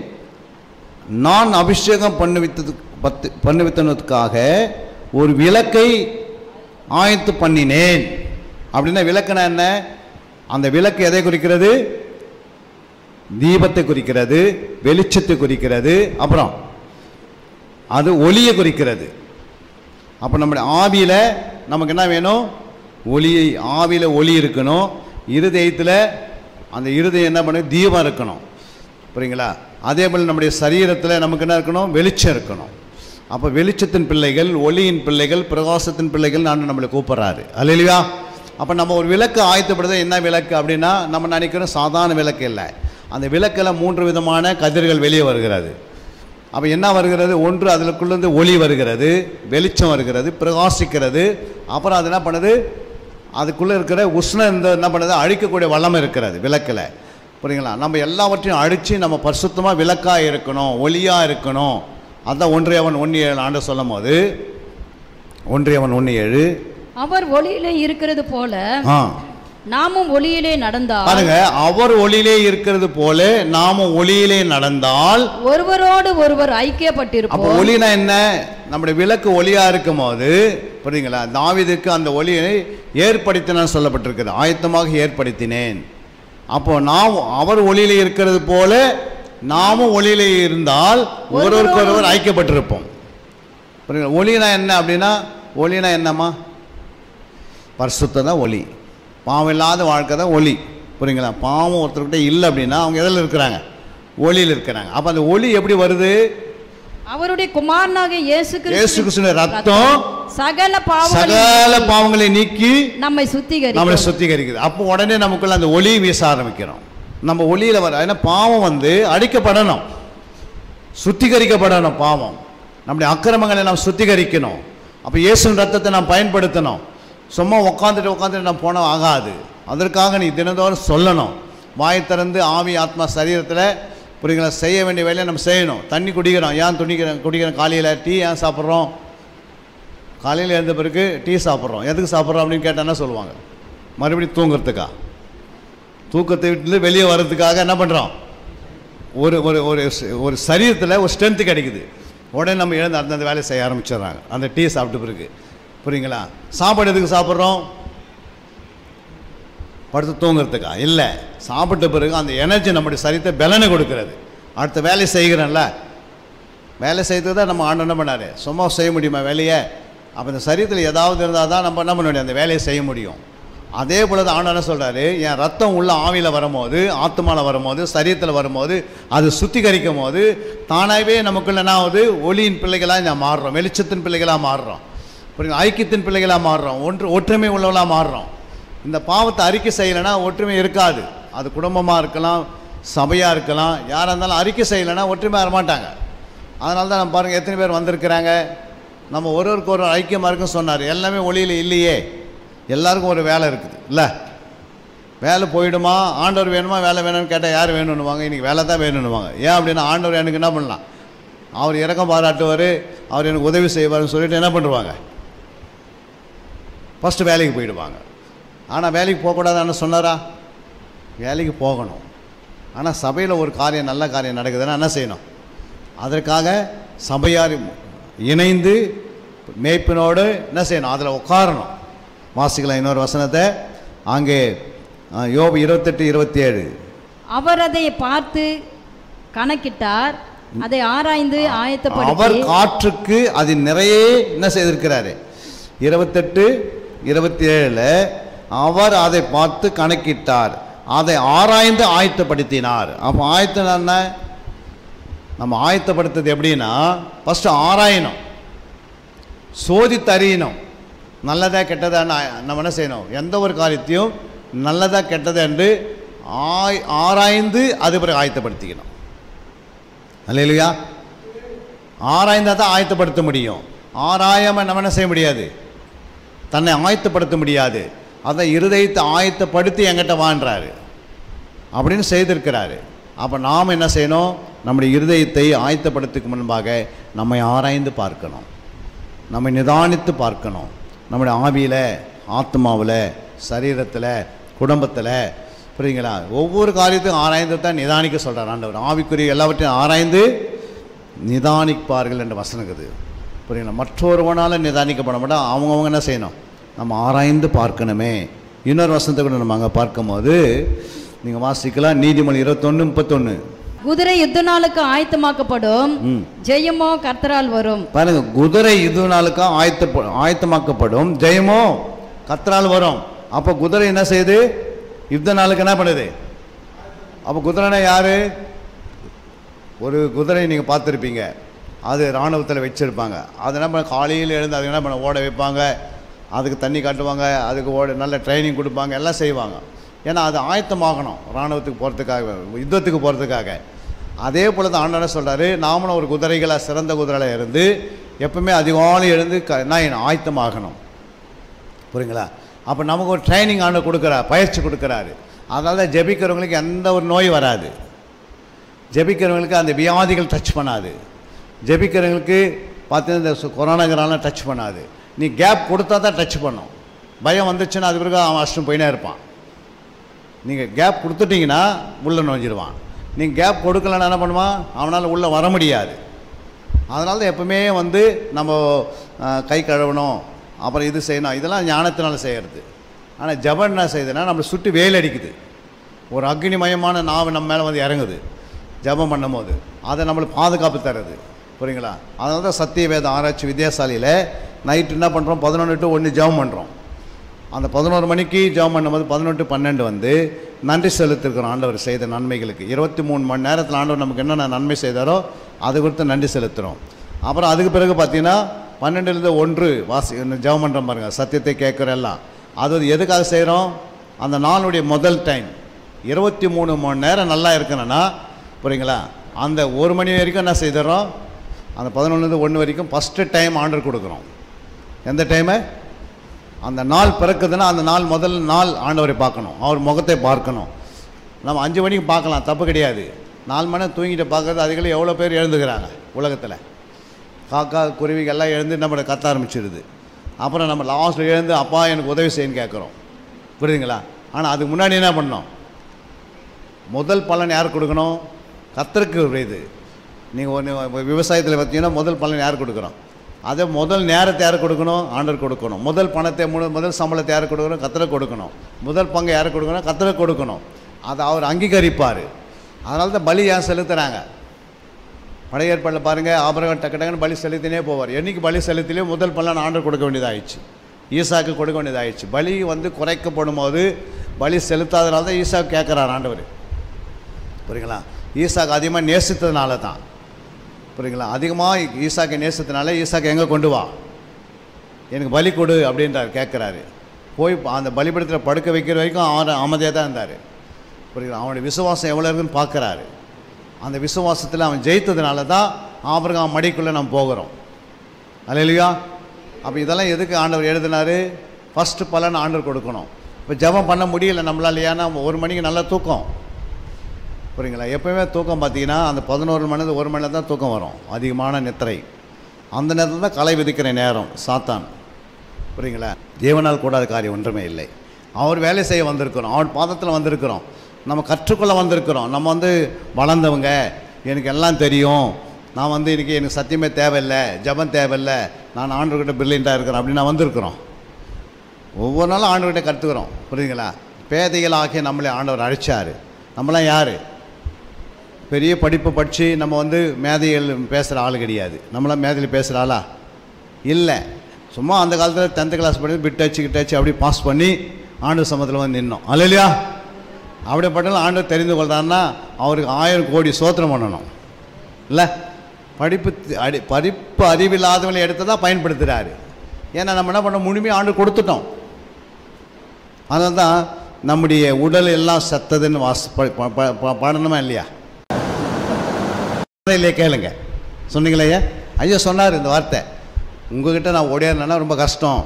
நான் அபிஷேகம் பண்ணுவித்தது பத்து பண்ணுவித்தனதுக்காக ஒரு விளக்கை ஆயத்து பண்ணினேன். அப்படின்னா விளக்குனா என்ன? அந்த விளக்கு எதை குறிக்கிறது? தீபத்தை குறிக்கிறது வெளிச்சத்தை குறிக்கிறது அப்புறம் அது ஒளியை குறிக்கிறது. அப்போ நம்முடைய ஆவியில் நமக்கு என்ன வேணும்? ஒளியை ஆவியில் ஒளி இருக்கணும். இருதயத்தில் அந்த இருதயம் என்ன பண்ணணும் தீபம் இருக்கணும். புரியுங்களா? அதே போல் நம்முடைய சரீரத்தில் நமக்கு என்ன இருக்கணும்? வெளிச்சம் இருக்கணும். அப்போ வெளிச்சத்தின் பிள்ளைகள் ஒளியின் பிள்ளைகள் பிரகாசத்தின் பிள்ளைகள் நான் நம்மளை கூப்பிட்றாரு. அல்லையா அப்போ நம்ம ஒரு விளக்கு ஆயத்தப்படுறது என்ன விளக்கு அப்படின்னா நம்ம நினைக்கிறோம் சாதாரண விளக்கு இல்லை. அந்த விளக்கில் மூன்று விதமான கதிர்கள் வெளியே வருகிறது. அப்போ என்ன வருகிறது? ஒன்று அதுக்குள்ளேருந்து ஒளி வருகிறது வெளிச்சம் வருகிறது பிரகாசிக்கிறது. அப்புறம் அது என்ன பண்ணுது? அதுக்குள்ளே இருக்கிற உஷ்ணம் இந்த என்ன பண்ணுது? அழிக்கக்கூடிய வளம் இருக்கிறது விளக்கில். புரியுங்களா? நம்ம எல்லாவற்றையும் அழித்து நம்ம பரிசுத்தமாக விளக்காக இருக்கணும் ஒளியாக இருக்கணும். அதான் ஒன்றியவன் ஒன்று ஏழு ஆண்டு சொல்லும் போது ஒன்றியவன் ஒன்று ஏழு அவர் ஒளியிலே இருக்கிறது போல நாமும் ஒளியிலே நடந்தால் பாருங்க அவர் ஒளியிலே இருக்கிறது போல நாமும் ஒளியிலே நடந்தால் ஒருவரோடு ஒருவர் ஐக்கியப்பட்டிருப்போம். ஒளினா என்ன? நம்முடைய விளக்கு ஒளியா இருக்கும் போது புரியுங்களா தாவீதுக்கு அந்த ஒளியை ஏற்படுத்தினான் சொல்லப்பட்டிருக்குது. ஆயத்தமாக ஏற்படுத்தினேன். அப்போ நாம் அவர் ஒளியிலே இருக்கிறது போல நாமும் ஒளியிலே இருந்தால் ஒருவருக்கு ஒருவர் ஐக்கியப்பட்டிருப்போம். புரியுங்களா ஒளினா என்ன அப்படின்னா ஒளினா என்னம்மா? பரிசுத்தம் தான் ஒளி. பாவம் இல்லாத வாழ்க்கை தான் ஒளி. புரியுங்களா பாவம் ஒருத்தர்கிட்ட இல்லை அப்படின்னா அவங்க எதில் இருக்கிறாங்க? ஒளியில் இருக்கிறாங்க. அப்போ அந்த ஒளி எப்படி வருது? அவருடைய குமாரனாகிய இயேசு இயேசு கிறிஸ்து கிறிஸ்துவின் ரத்தம் சகல பாவங்களை சகல பாவங்களை நீக்கி நம்மை நம்மளை சுத்திகரிக்கும் சுத்திகரிக்குது. அப்போ உடனே நமக்குள்ள அந்த ஒளி வீச ஆரம்பிக்கிறோம். நம்ம ஒளியில் வர ஏன்னா பாவம் வந்து அடிக்கப்படணும். சுத்திகரிக்கப்படணும் பாவம். நம்முடைய அக்கிரமங்களை நாம் சுத்திகரிக்கணும். அப்போ இயேசுவின் ரத்தத்தை நாம் பயன்படுத்தணும். சும்மா உட்காந்துட்டு உட்காந்துட்டு நம்ம போனால் ஆகாது. அதற்காக நீ தினந்தோறும் சொல்லணும். வாய் திறந்து ஆவி ஆத்மா சரீரத்தில் புரியுங்களா செய்ய வேண்டிய வேலையை நம்ம செய்யணும். தண்ணி குடிக்கிறோம். ஏன் துணிக்கிறோம் குடிக்கிறோம்? காலையில் டீ ஏன் சாப்பிட்றோம்? காலையில் எழுந்த பிறகு டீ சாப்பிட்றோம். எதுக்கு சாப்பிட்றோம் அப்படின்னு கேட்டால் என்ன சொல்லுவாங்க? மறுபடியும் தூங்குறதுக்கா? தூக்கத்தை விட்டு வெளியே வர்றதுக்காக என்ன பண்ணுறோம் ஒரு ஒரு ஒரு ஒரு சரீரத்தில் ஒரு ஸ்ட்ரென்த்து கிடைக்குது. உடனே நம்ம எழுந்து அந்தந்த வேலையை செய்ய ஆரம்பிச்சிடுறாங்க. அந்த டீ சாப்பிட்ட பிறகு. புரியுங்களா சாப்பாடு எதுக்கு சாப்பிட்றோம்? படுத்து தூங்குறதுக்கா? இல்லை. சாப்பிட்ட பிறகு அந்த எனர்ஜி நம்முடைய சரித்தை பலனை கொடுக்கறது. அடுத்த வேலையை செய்கிறேன்ல. வேலை செய்யறது தான் நம்ம ஆண்டு என்ன பண்ணார்? சும்மா செய்ய முடியுமா வேலையை? அப்போ இந்த சரீரத்தில் ஏதாவது இருந்தால் தான் நம்ம என்ன பண்ண முடியும்? அந்த வேலையை செய்ய முடியும். அதே போல் தான் ஆண்டு என்ன சொல்கிறாரு என் ரத்தம் உள்ள ஆவியில் வரும்போது ஆத்மாவில் வரும்போது சரீரத்தில் வரும்போது அது சுத்திகரிக்கும் போது தானாகவே நமக்குள்ள என்ன ஆகுது? ஒளியின் பிள்ளைகளாக நான் மாறுறோம். வெளிச்சத்தின் பிள்ளைகளாக மாறுறோம். புரியுங்க ஐக்கியத்தின் பிள்ளைகளாக மாறுறோம். ஒன்று ஒற்றுமை உள்ளவளாக மாறுறோம். இந்த பாவத்தை அறிக்கை செய்யலைன்னா ஒற்றுமை இருக்காது. அது குடும்பமாக இருக்கலாம் சபையாக இருக்கலாம் யாராக இருந்தாலும் அறிக்கை செய்யலைன்னா ஒற்றுமையாக வரமாட்டாங்க. அதனால தான் நம்ம பாருங்கள் எத்தனை பேர் வந்திருக்கிறாங்க? நம்ம ஒருவருக்கு ஒரு ஐக்கியமாக இருக்குன்னு சொன்னார். எல்லாமே ஒளியில் இல்லையே. எல்லாருக்கும் ஒரு வேலை இருக்குது. இல்லை. வேலை போயிடுமா? ஆண்டவர் வேணுமா? வேலை வேணும்னு கேட்டால் யார் வேணும்னுவாங்க? இன்றைக்கி வேலை தான் வேணும்னுவாங்க. ஏன் அப்படின்னா ஆண்டவர் எனக்கு என்ன பண்ணலாம்? அவர் இறக்கம் பாராட்டுவார். அவர் எனக்கு உதவி செய்வார்னு சொல்லிட்டு என்ன பண்ணுவாங்க? ஃபஸ்ட்டு வேலைக்கு போயிடுவாங்க. ஆனால் வேலைக்கு போகக்கூடாதுன்னு சொன்னாரா? வேலைக்கு போகணும். ஆனால் சபையில் ஒரு காரியம் நல்ல காரியம் நடக்குதுன்னா என்ன செய்யணும்? அதற்காக சபையார் இணைந்து மேய்ப்பினோடு என்ன செய்யணும்? அதில் உட்காரணும். வாசிக்கலாம் இன்னொரு வசனத்தை. அங்கே யோபு இருபத்தெட்டு இருபத்தி ஏழு அவர் அதை பார்த்து கணக்கிட்டார் அதை ஆராய்ந்து அவர் ஆயத்தப்படுத்தி காற்றுக்கு அது நிறைய என்ன செய்திருக்கிறாரு? இருபத்தெட்டு இருபத்தி ஏழில் அவர் அதை பார்த்து கணக்கிட்டார். அதை ஆராய்ந்து ஆயத்தப்படுத்தினார். அப்போ ஆயத்தம் நம்ம ஆயத்தப்படுத்துறது எப்படின்னா ஃபஸ்ட்டு ஆராயணும். சோதித்து அறியணும் நல்லதா கெட்டதான்னு நம்ம என்ன செய்யணும்? எந்த ஒரு காரியத்தையும் நல்லதா கெட்டதா என்று ஆய் ஆராய்ந்து அது பிறகு ஆயத்தப்படுத்திக்கணும். அல்லையா ஆராய்ந்தால் தான் ஆயத்தப்படுத்த முடியும். ஆராயாமல் நம்ம என்ன செய்ய முடியாது? தன்னை ஆயத்தப்படுத்த முடியாது. அதை இருதயத்தை ஆயத்தப்படுத்தி என்கிட்ட வான்றாரு அப்படின்னு செய்திருக்கிறாரு. அப்போ நாம் என்ன செய்யணும்? நம்முடைய இருதயத்தை ஆயத்தப்படுத்துக்கு முன்பாக நம்மை ஆராய்ந்து பார்க்கணும். நம்மை நிதானித்து பார்க்கணும். நம்முடைய ஆவியில் ஆத்மாவில் சரீரத்தில் குடும்பத்தில் புரியுங்களா ஒவ்வொரு காரியத்தையும் ஆராய்ந்து தான் நிதானிக்க சொல்கிறார் ஆண்டவர். ஆவிக்குரிய எல்லாவற்றையும் ஆராய்ந்து நிதானிப்பார்கள் என்ற வசனம் புரியுங்களா மற்றொருவனால் நிதானிக்கப்பட மாட்டால் அவங்கவுங்க என்ன செய்யணும்? நம்ம ஆராய்ந்து பார்க்கணுமே. இன்னொரு வசனத்தை கூட நம்ம அங்கே பார்க்கும்போது நீங்கள் வாசிக்கலாம். நீதிமொழி இருபத்தொன்று முப்பத்தொன்று குதிரை யுத்த நாளுக்கு ஆயத்தமாக்கப்படும் ஜெயமோ கர்த்தரால் வரும். பாருங்க குதிரை இது நாளுக்கா ஆயத்த ஆயத்தமாக்கப்படும். ஜெயமோ கத்தரால் வரும். அப்போ குதிரை என்ன செய்யுது? யுத்த நாளுக்கு என்ன பண்ணுது? அப்போ குதிரைனா யாரு? ஒரு குதிரை நீங்கள் பார்த்துருப்பீங்க. அது இராணுவத்தில் வச்சுருப்பாங்க. அது என்ன பண்ண காலையில் எழுந்து அதுக்கு என்ன பண்ண ஓட வைப்பாங்க. அதுக்கு தண்ணி காட்டுவாங்க அதுக்கு ஓட நல்ல ட்ரைனிங் கொடுப்பாங்க எல்லாம் செய்வாங்க. ஏன்னா அது ஆயத்தமாகணும் இராணுவத்துக்கு போகிறதுக்காக யுத்தத்துக்கு போகிறதுக்காக அதே போல் தான் ஆண்டனை சொல்கிறாரு நாமளும் ஒரு குதிரைகளாக சிறந்த குதிரையில் இருந்து எப்பவுமே அதிகாலை எழுந்து க என்ன ஆயத்தமாகணும். புரியுங்களா? அப்போ நமக்கு ஒரு ட்ரைனிங் ஆண்டு கொடுக்குறா பயிற்சி கொடுக்குறாரு. அதனால தான் ஜெபிக்கிறவங்களுக்கு எந்த ஒரு நோய் வராது. ஜெபிக்கிறவங்களுக்கு அந்த வியாதிகள் டச் பண்ணாது. ஜெபிக்கிறவங்களுக்கு பார்த்தீங்கன்னா இந்த கொரோனாங்கிறாலாம் டச் பண்ணாது. நீ கேப் கொடுத்தா தான் டச் பண்ணும். பயம் வந்துச்சுன்னா அது பிறகு அவன் அஷ்டம் போயினே இருப்பான். நீங்கள் கேப் கொடுத்துட்டீங்கன்னா உள்ளே நுழைஞ்சிடுவான் நீங்கள் கேப் கொடுக்கலன்னா என்ன பண்ணுவான்? அவனால் உள்ளே வர முடியாது. அதனால தான் எப்பவுமே வந்து நம்ம கை கழுவணும் அப்புறம் இது செய்யணும். இதெல்லாம் ஞானத்தினால செய்கிறது ஆனால் ஜபம் என்ன செய்யுதுன்னா நம்மளை சுட்டு வெயில் அடிக்குது. ஒரு அக்னிமயமான நாவு நம்ம மேலே வந்து இறங்குது. ஜபம் பண்ணும்போது. அதை நம்மளுக்கு பாதுகாப்பு தருது. புரியுங்களா? அதனால தான் சத்திய வேத ஆராய்ச்சி வித்யாசாலையில் நைட்டு என்ன பண்ணுறோம் பதினொன்று டு ஒன்று ஜெபம் பண்ணுறோம் அந்த பதினோரு மணிக்கு ஜெபம் பண்ணும்போது பதினொன்று பன்னெண்டு வந்து நன்றி செலுத்திருக்கிறோம் ஆண்டவர் செய்த நன்மைகளுக்கு. இருபத்தி மூணு மணி நேரத்தில் ஆண்டவர் நமக்கு என்னென்ன நன்மை செய்தாரோ அது குறித்து நன்றி செலுத்துகிறோம் அப்புறம் அதுக்கு பிறகு பார்த்தீங்கன்னா பன்னெண்டுலேருந்து ஒன்று வாசி ஜெபம் பண்ணுறோம் பாருங்கள் சத்தியத்தை கேட்குற எல்லாம். அது எதுக்காக செய்கிறோம் அந்த நாளுடைய முதல் டைம் இருபத்தி மூணு மணி நேரம் நல்லா இருக்கணும்னா புரியுங்களா? அந்த ஒரு மணி வரைக்கும் என்ன செய்துடுறோம் அந்த பதினொன்றுலேருந்து ஒன்று வரைக்கும் ஃபஸ்ட்டு டைம் ஆர்டர் கொடுக்குறோம். எந்த டைமு அந்த நாள் பிறக்குதுன்னா அந்த நாள் முதல் நாள் ஆண்டவரை பார்க்கணும். அவர் முகத்தை பார்க்கணும். நம்ம அஞ்சு மணிக்கு பார்க்கலாம் தப்பு கிடையாது. நாலு மணி தூங்கிட்டு பார்க்குறது அதுகளை எவ்வளோ பேர் எழுந்துக்கிறாங்க உலகத்தில். காக்கா குருவிகள்லாம் எழுந்து நம்மளை கத்த ஆரம்பிச்சிடுது அப்புறம் நம்ம லாஸ்ட்டில் எழுந்து அப்பா எனக்கு உதவி செய்யன்னு கேட்குறோம். புரியுதுங்களா? ஆனால் அதுக்கு முன்னாடி என்ன பண்ணோம் முதல் பலன் யார் கொடுக்கணும்? கத்தருக்கு இது. நீங்கள் ஒன்று விவசாயத்தில் பார்த்தீங்கன்னா முதல் பலன் யார் கொடுக்குறோம் அதை முதல் நேரத்தை யார் கொடுக்கணும்? ஆண்டர் கொடுக்கணும். முதல் பணத்தை மு- முதல் சம்பளத்தை யார் கொடுக்கணும்? கத்தரை கொடுக்கணும். முதல் பங்கை யார் கொடுக்கணும்? கத்தரை கொடுக்கணும். அதை அவர் அங்கீகரிப்பார். அதனால தான் பலி ஏன் செலுத்துகிறாங்க பழைய ஏற்பாட்டில் பாருங்கள் ஆபரகம் டக்கு டக்குன்னு பலி செலுத்தினே போவார். என்றைக்கு பலி செலுத்திலே முதல் பலன் ஆண்டர் கொடுக்க வேண்டியதாகிடுச்சு ஈசாக்கு கொடுக்க வேண்டியதாயிடுச்சு. பலி வந்து குறைக்கப்படும் போது பலி செலுத்தாதனால தான் ஈசாக்கு கேட்குறார் ஆண்டவர். புரியுங்களா ஈசாக்கு அதிகமாக நேசித்ததுனால தான் புரியுங்களா அதிகமாக ஈசாக்கை நேசத்தினால ஈசாக்கை எங்கே கொண்டு வா? எனக்கு பலி கொடு அப்படின்றார் கேட்குறாரு. போய் அந்த பலிபடத்தில் படுக்க வைக்கிற வரைக்கும் அவன் அமைதியாக தான் இருந்தார். புரியுங்களா அவனுடைய விசுவாசம் எவ்வளோ இருக்குன்னு பார்க்குறாரு. அந்த விசுவாசத்தில் அவன் ஜெயித்ததுனால தான் ஆபரகாம் மடிக்குள்ளே நம்ம போகிறோம். அல்லையா அப்போ இதெல்லாம் எதுக்கு ஆண்டவர் எழுதினாரு? ஃபஸ்ட்டு பலன் ஆண்டவர் கொடுக்கணும். இப்போ ஜபம் பண்ண முடியல நம்மளால ஏன்னா ஒரு மணிக்கு நல்லா தூக்கம். புரியுங்களா எப்போயுமே தூக்கம் பார்த்தீங்கன்னா அந்த பதினோரு மணி ஒரு மணி நேரம் தான் தூக்கம் வரும். அதிகமான நித்திரை. அந்த நேரத்தில் தான் களை விதிக்கிற நேரம் சாத்தான். புரியுங்களா தேவனால் கூடாத காரியம் ஒன்றுமே இல்லை. அவர் வேலை செய்ய வந்திருக்கிறோம். அவர் பாதத்தில் வந்திருக்கிறோம். நம்ம கற்றுக்கொள்ள வந்திருக்கிறோம். நம்ம வந்து வளர்ந்தவங்க. எனக்கு எல்லாம் தெரியும். நான் வந்து இன்றைக்கி எனக்கு சத்தியமே தேவையில்லை ஜெபம் தேவையில்லை. நான் ஆண்டுகிட்ட பிரில்லியண்ட்டாக இருக்கிறேன் அப்படின்னு நான் வந்திருக்கிறோம். ஒவ்வொரு நாளும் ஆண்டுகிட்ட கற்றுக்குறோம் புரியுதுங்களா? பேதைகள் ஆகிய நம்மளை ஆண்டவர் அழைச்சார். நம்மளாம் யார்? பெரிய படிப்பை படித்து நம்ம வந்து மேதைகள் பேசுகிற ஆள் கிடையாது நம்மளாம் மேதையில் பேசுகிற ஆளா இல்லை சும்மா அந்த காலத்தில் டென்த்து கிளாஸ் படித்து பிட் டச்சு கிட்டச்சு அப்படி பாஸ் பண்ணி ஆண்டு சமத்தில் வந்து நின்னோம் அல்லையா அப்படிப்பட்டாலும் ஆண்டு தெரிந்து கொள்றாருன்னா அவருக்கு ஆயிரம் கோடி சோத்திரம் பண்ணணும் இல்லை படிப்பு அடி படிப்பு அறிவில்லாதவங்களை எடுத்து தான் பயன்படுத்துகிறாரு ஏன்னா நம்ம என்ன பண்ண முழுமையாக ஆண்டு கொடுத்துட்டோம் அதனால தான் நம்முடைய உடல் எல்லாம் செத்ததுன்னு வாச ப- ப- ப- ப- பாடணுமா இல்லையா இல்லையே கேளுங்க. சொன்னீங்களே ஐயா? சொன்னார் இந்த வார்த்தை. உங்ககிட்ட நான் ஓடியாருனா ரொம்ப கஷ்டம்.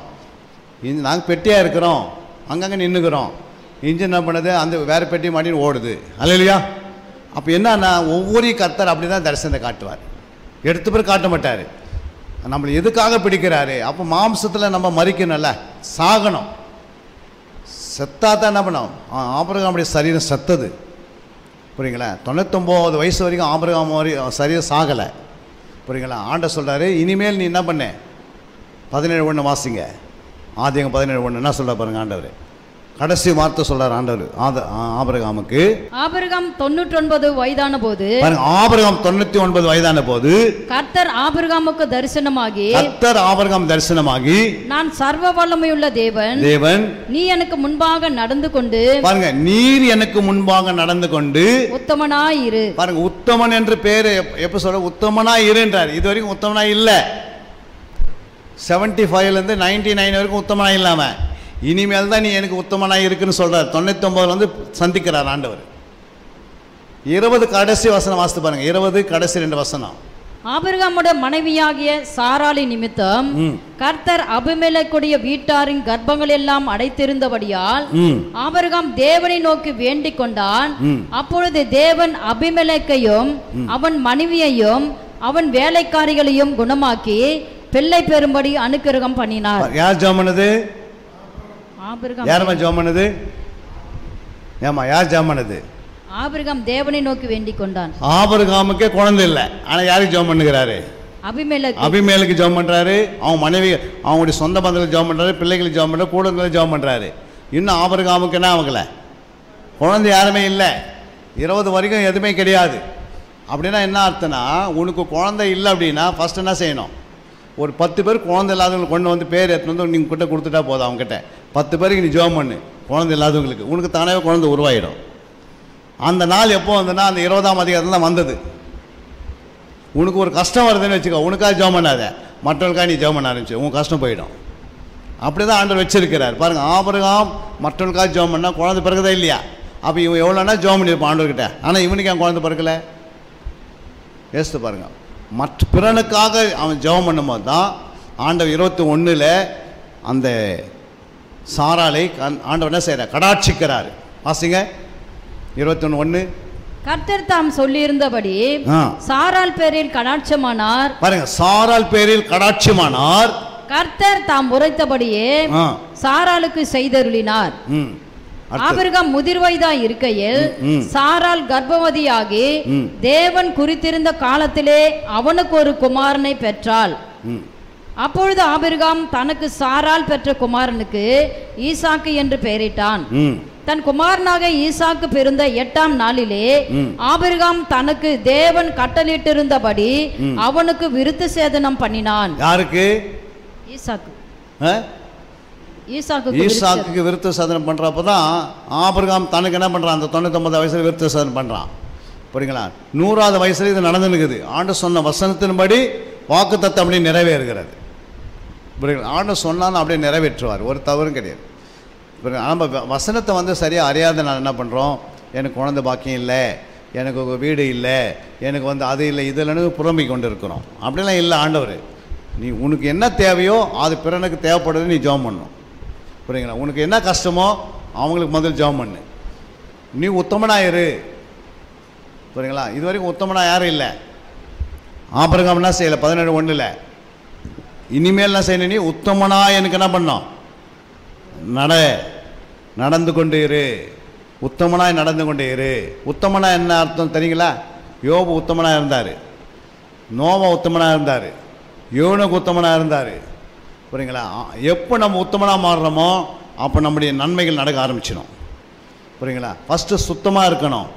இஞ்சி நாங்கள் பெட்டியாக இருக்கிறோம். அங்கங்கே நின்றுக்கிறோம் இன்ஜின் என்ன பண்ணுது? அந்த வேறு பெட்டி மாட்டின்னு ஓடுது. அல்ல இல்லையா அப்போ என்னன்னா ஒவ்வொரு கர்த்தர் அப்படி தான் தரிசனத்தை காட்டுவார். எடுத்து பிறகு காட்ட மாட்டார். நம்மளை எதுக்காக பிடிக்கிறாரு? அப்போ மாம்சத்தில் நம்ம மறிக்கணும்ல. சாகணும். செத்தா தான் என்ன பண்ணோம்? அப்படி சரீரம் செத்தது. புரியுங்களா? தொண்ணூத்தொம்போது வயசு வரைக்கும் ஆபரகம் வரை சரியாக சாகலை. புரியுங்களா? ஆண்ட சொல்கிறாரு இனிமேல் நீ என்ன பண்ண? பதினேழு ஒன்று வாசிங்க. ஆதியம் பதினேழு ஒன்று என்ன சொல்ல பாருங்க ஆண்டவர். கடைசி வார்த்தை சொல்றார் ஆண்டவர். ஆபிரகாமுக்கு. ஆபிரகாம் தொண்ணூற்றொன்பது வயதான போது ஆபிரகாம் தொண்ணூற்றி ஒன்பது வயதான போது கர்த்தர் ஆபிரகாமுக்கு தரிசனமாகி கர்த்தர் ஆபிரகாம் தரிசனமாகி நான் சர்வ வல்லமையுள்ள தேவன் தேவன் நீ எனக்கு முன்பாக நடந்து கொண்டு பாருங்க நீர் எனக்கு முன்பாக நடந்து கொண்டு உத்தமனாயிரு பாருங்க உத்தமன் என்று பேர் எப்- எப்ப சொல்ற? உத்தமனா இருன்றார். இது வரைக்கும் உத்தமனா இல்லை. செவன்டி ஃபைவ்லேருந்து நைன்டி நைன் வரைக்கும் உத்தமனா இல்லாம. இனிமேல் தான் நீ எனக்கு உத்தமனா இருக்குன்னு சொல்றார். தொண்ணூத்தொம்பதுல வந்து சந்திக்கிறார் ஆண்டவர். இருபது கடைசி வசனம் வாசித்து பாருங்க. இருபது கடைசி ரெண்டு வசனம். ஆபிரகாமுடைய மனைவியாகிய சாராளி நிமித்தம். கர்த்தர் அபிமெலக்குடைய வீட்டாரின் கர்ப்பங்கள் எல்லாம் அடைத்திருந்தபடியால் ஆபிரகாம் தேவனை நோக்கி வேண்டிக் கொண்டான். அப்பொழுது தேவன் அபிமெலேக்கையும் அவன் மனைவியையும் அவன் வேலைக்காரிகளையும் குணமாக்கி பிள்ளை பெறும்படி அனுக்கிரகம் பண்ணினார். யார் ஜோம் பண்ணுது? ஆபிரகாம் யாரும்மா ஜோம் பண்ணுது? ஏம்மா யார் ஜோம் பண்ணுது? ஆபிரகாம் தேவனை நோக்கி வேண்டிக் கொண்டான். ஆபரகாமுக்கே குழந்தை இல்லை. ஆனால் யாருக்கு ஜோம் பண்ணுகிறாரு? அபிமெலேக்கு. அபிமேலுக்கு ஜெபம் பண்ணுறாரு அவன் மனைவி அவங்களுடைய சொந்த பந்தங்களுக்கு ஜெபம் பண்ணுறாரு பிள்ளைகளுக்கு ஜெபம் பண்ணுறாரு கூடங்களுக்கு ஜெபம் பண்ணுறாரு இன்னும் ஆபரகாமுக்கு என்ன ஆகல? குழந்தை யாருமே இல்லை. இருபது வரைக்கும் எதுவுமே கிடையாது. அப்படின்னா என்ன அர்த்தம்னா உனக்கு குழந்தை இல்லை அப்படின்னா ஃபஸ்ட் என்ன செய்யணும்? ஒரு பத்து பேர் குழந்தை இல்லாதவங்களை கொண்டு வந்து பேர் எடுத்துன்னு வந்து நீங்கள் கிட்ட கொடுத்துட்டா போதும் அவங்ககிட்ட. பத்து பேருக்கு நீ ஜெபம் பண்ணு. குழந்தை இல்லாதவங்களுக்கு. உனக்கு தானே குழந்தை உருவாயிடும். அந்த நாள் எப்போ வந்ததுன்னா அந்த இருபதாம் அதிகாரத்தில் தான் வந்தது. உனக்கு ஒரு கஷ்டம் வருதுன்னு வச்சுக்கோ. உனக்காக ஜோம் பண்ணாத. மற்றவர்களுக்காக நீ ஜெபம் பண்ண ஆரம்பிச்சு. உன் கஷ்டம் போயிடும். அப்படி தான் ஆண்டவர் வச்சிருக்கிறார். பாருங்கள் ஆபரகம் மற்றவர்களுக்காக ஜெபம் பண்ணால் குழந்தை பிறகுதா இல்லையா? அப்போ இவன் எவ்வளோனா ஜோம் பண்ணியிருப்பான் ஆண்டவர்கிட்ட. ஆனால் இவனுக்கு என் குழந்தை பிறக்கல? யோசித்து பாருங்க. மற்ற பிறனுக்காக அவன் ஜெபம் பண்ணும்போது தான் ஆண்டவர் இருபத்தி ஒன்றில் அந்த சாராலை ஆண்டவர் என்ன செய்கிறார் கடாட்சிக்கிறார். வாசிங்க. இருபத்தொன்று ஒன்று கர்த்தர் தாம் சொல்லியிருந்தபடி சாரால் பேரில் கடாட்சமானார். பாருங்க சாரால் பேரில் கடாட்சியமானார் கர்த்தர் தாம் உரைத்தபடியே சாராளுக்கு செய்தருளினார். ஆபிரகாம் முதிர்வயதாய் இருக்கையில் ம், ம். சாரால் கர்ப்பவதியாகி. தேவன் குறித்திருந்த காலத்திலே அவனுக்கு ஒரு குமாரனை பெற்றாள். அப்பொழுது ஆபிரகாம் தனக்கு சாரால் பெற்ற குமாரனுக்கு ஈசாக்கு என்று பெயரிட்டான். தன் குமாரனாக ஈசாக்கு பிறந்த எட்டாம் நாளிலே. ஆபிரகாம் தனக்கு தேவன் கட்டளிட்டிருந்தபடி அவனுக்கு விருத்த சேதனம் பண்ணினான். யாருக்கு? ஈசாக்கு? ஈசாக்கு விருத்த சாதனம் பண்ணுறப்ப தான் ஆபிரகாம் தனக்கு என்ன பண்ணுறான் அந்த தொண்ணூத்தொம்பது வயசில் விருத்த சாதனம் பண்ணுறான் புரியுங்களா? நூறாவது வயசுல இது நடந்துனுக்குது ஆண்டு சொன்ன வசனத்தின்படி வாக்கு தத்தம் நிறைவேறுகிறது. புரியுது ஆண்டு சொன்னாலும் அப்படியே நிறைவேற்றுவார். ஒரு தவறும் கிடையாது. புரியுங்களா? நம்ம வ- வசனத்தை வந்து சரியாக அறியாத நான் என்ன பண்ணுறோம் எனக்கு குழந்த பாக்கியம் இல்லை. எனக்கு வீடு இல்லை. எனக்கு வந்து அது இல்லை இது இல்லைன்னு புலம்பிக் கொண்டு இருக்கிறோம் அப்படிலாம் இல்லை ஆண்டவர். நீ உனக்கு என்ன தேவையோ அது பிறனுக்கு தேவைப்படுது நீ ஜெபம் பண்ணணும். புரியுங்களா உனக்கு என்ன கஷ்டமோ அவங்களுக்கு முதல் ஜெபம் பண்ணு. நீ உத்தமனாயிரு புரியுங்களா இது வரைக்கும் உத்தமனா யாரும் இல்லை. ஆபரகம் என்ன செய்யலை? பதினேழு ஒன்றில். இனிமேல் என்ன செய்யணும். நீ உத்தமனா எனக்கு என்ன பண்ணோம் நட. நடந்து கொண்டு இரு. உத்தமனாய் நடந்து கொண்டு இரு. உத்தமனா என்ன அர்த்தம் தெரியுங்களா? யோபு உத்தமனாக இருந்தார். நோவா உத்தமனாக இருந்தார். யோனுக்கு உத்தமனாக இருந்தார். புரியுங்களா? எப்போ நம்ம உத்தமனாக மாறுறோமோ அப்போ நம்முடைய நன்மைகள் நடக்க ஆரம்பிச்சிடும். புரியுங்களா? ஃபஸ்ட்டு சுத்தமாக இருக்கணும்.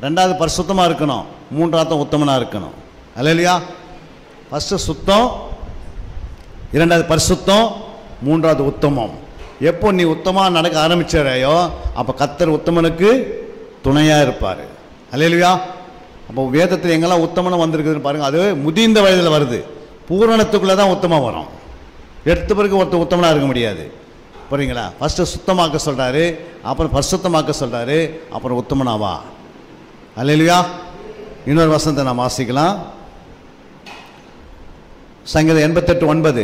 ரெண்டாவது பரிசுத்தமாக இருக்கணும். மூன்றாவது உத்தமனாக இருக்கணும். அல்லையா? ஃபஸ்ட்டு சுத்தம் இரண்டாவது பரிசுத்தம் மூன்றாவது உத்தமம். எப்போ நீ உத்தமாக நடக்க ஆரம்பிச்சாரையோ அப்போ கத்தர் உத்தமனுக்கு துணையாக இருப்பார். அல்லையா அப்போ வேதத்தில் எங்கெல்லாம் உத்தமனம் வந்திருக்குதுன்னு பாருங்கள் அது முதிர்ந்த வயதில் வருது. பூரணத்துக்குள்ளே தான் உத்தமம் வரும். எடுத்த பிறகு ஒருத்தர் உத்தமனாக இருக்க முடியாது. புரியுங்களா? ஃபஸ்ட்டு சுத்தமாக்க சொல்கிறாரு அப்புறம் பரிசுத்தமாக்க சொல்கிறாரு அப்புறம் உத்தமனாவா? அல்லையா இன்னொரு வசனத்தை நாம் வாசிக்கலாம். சங்கீதம் எண்பத்தெட்டு ஒன்பது.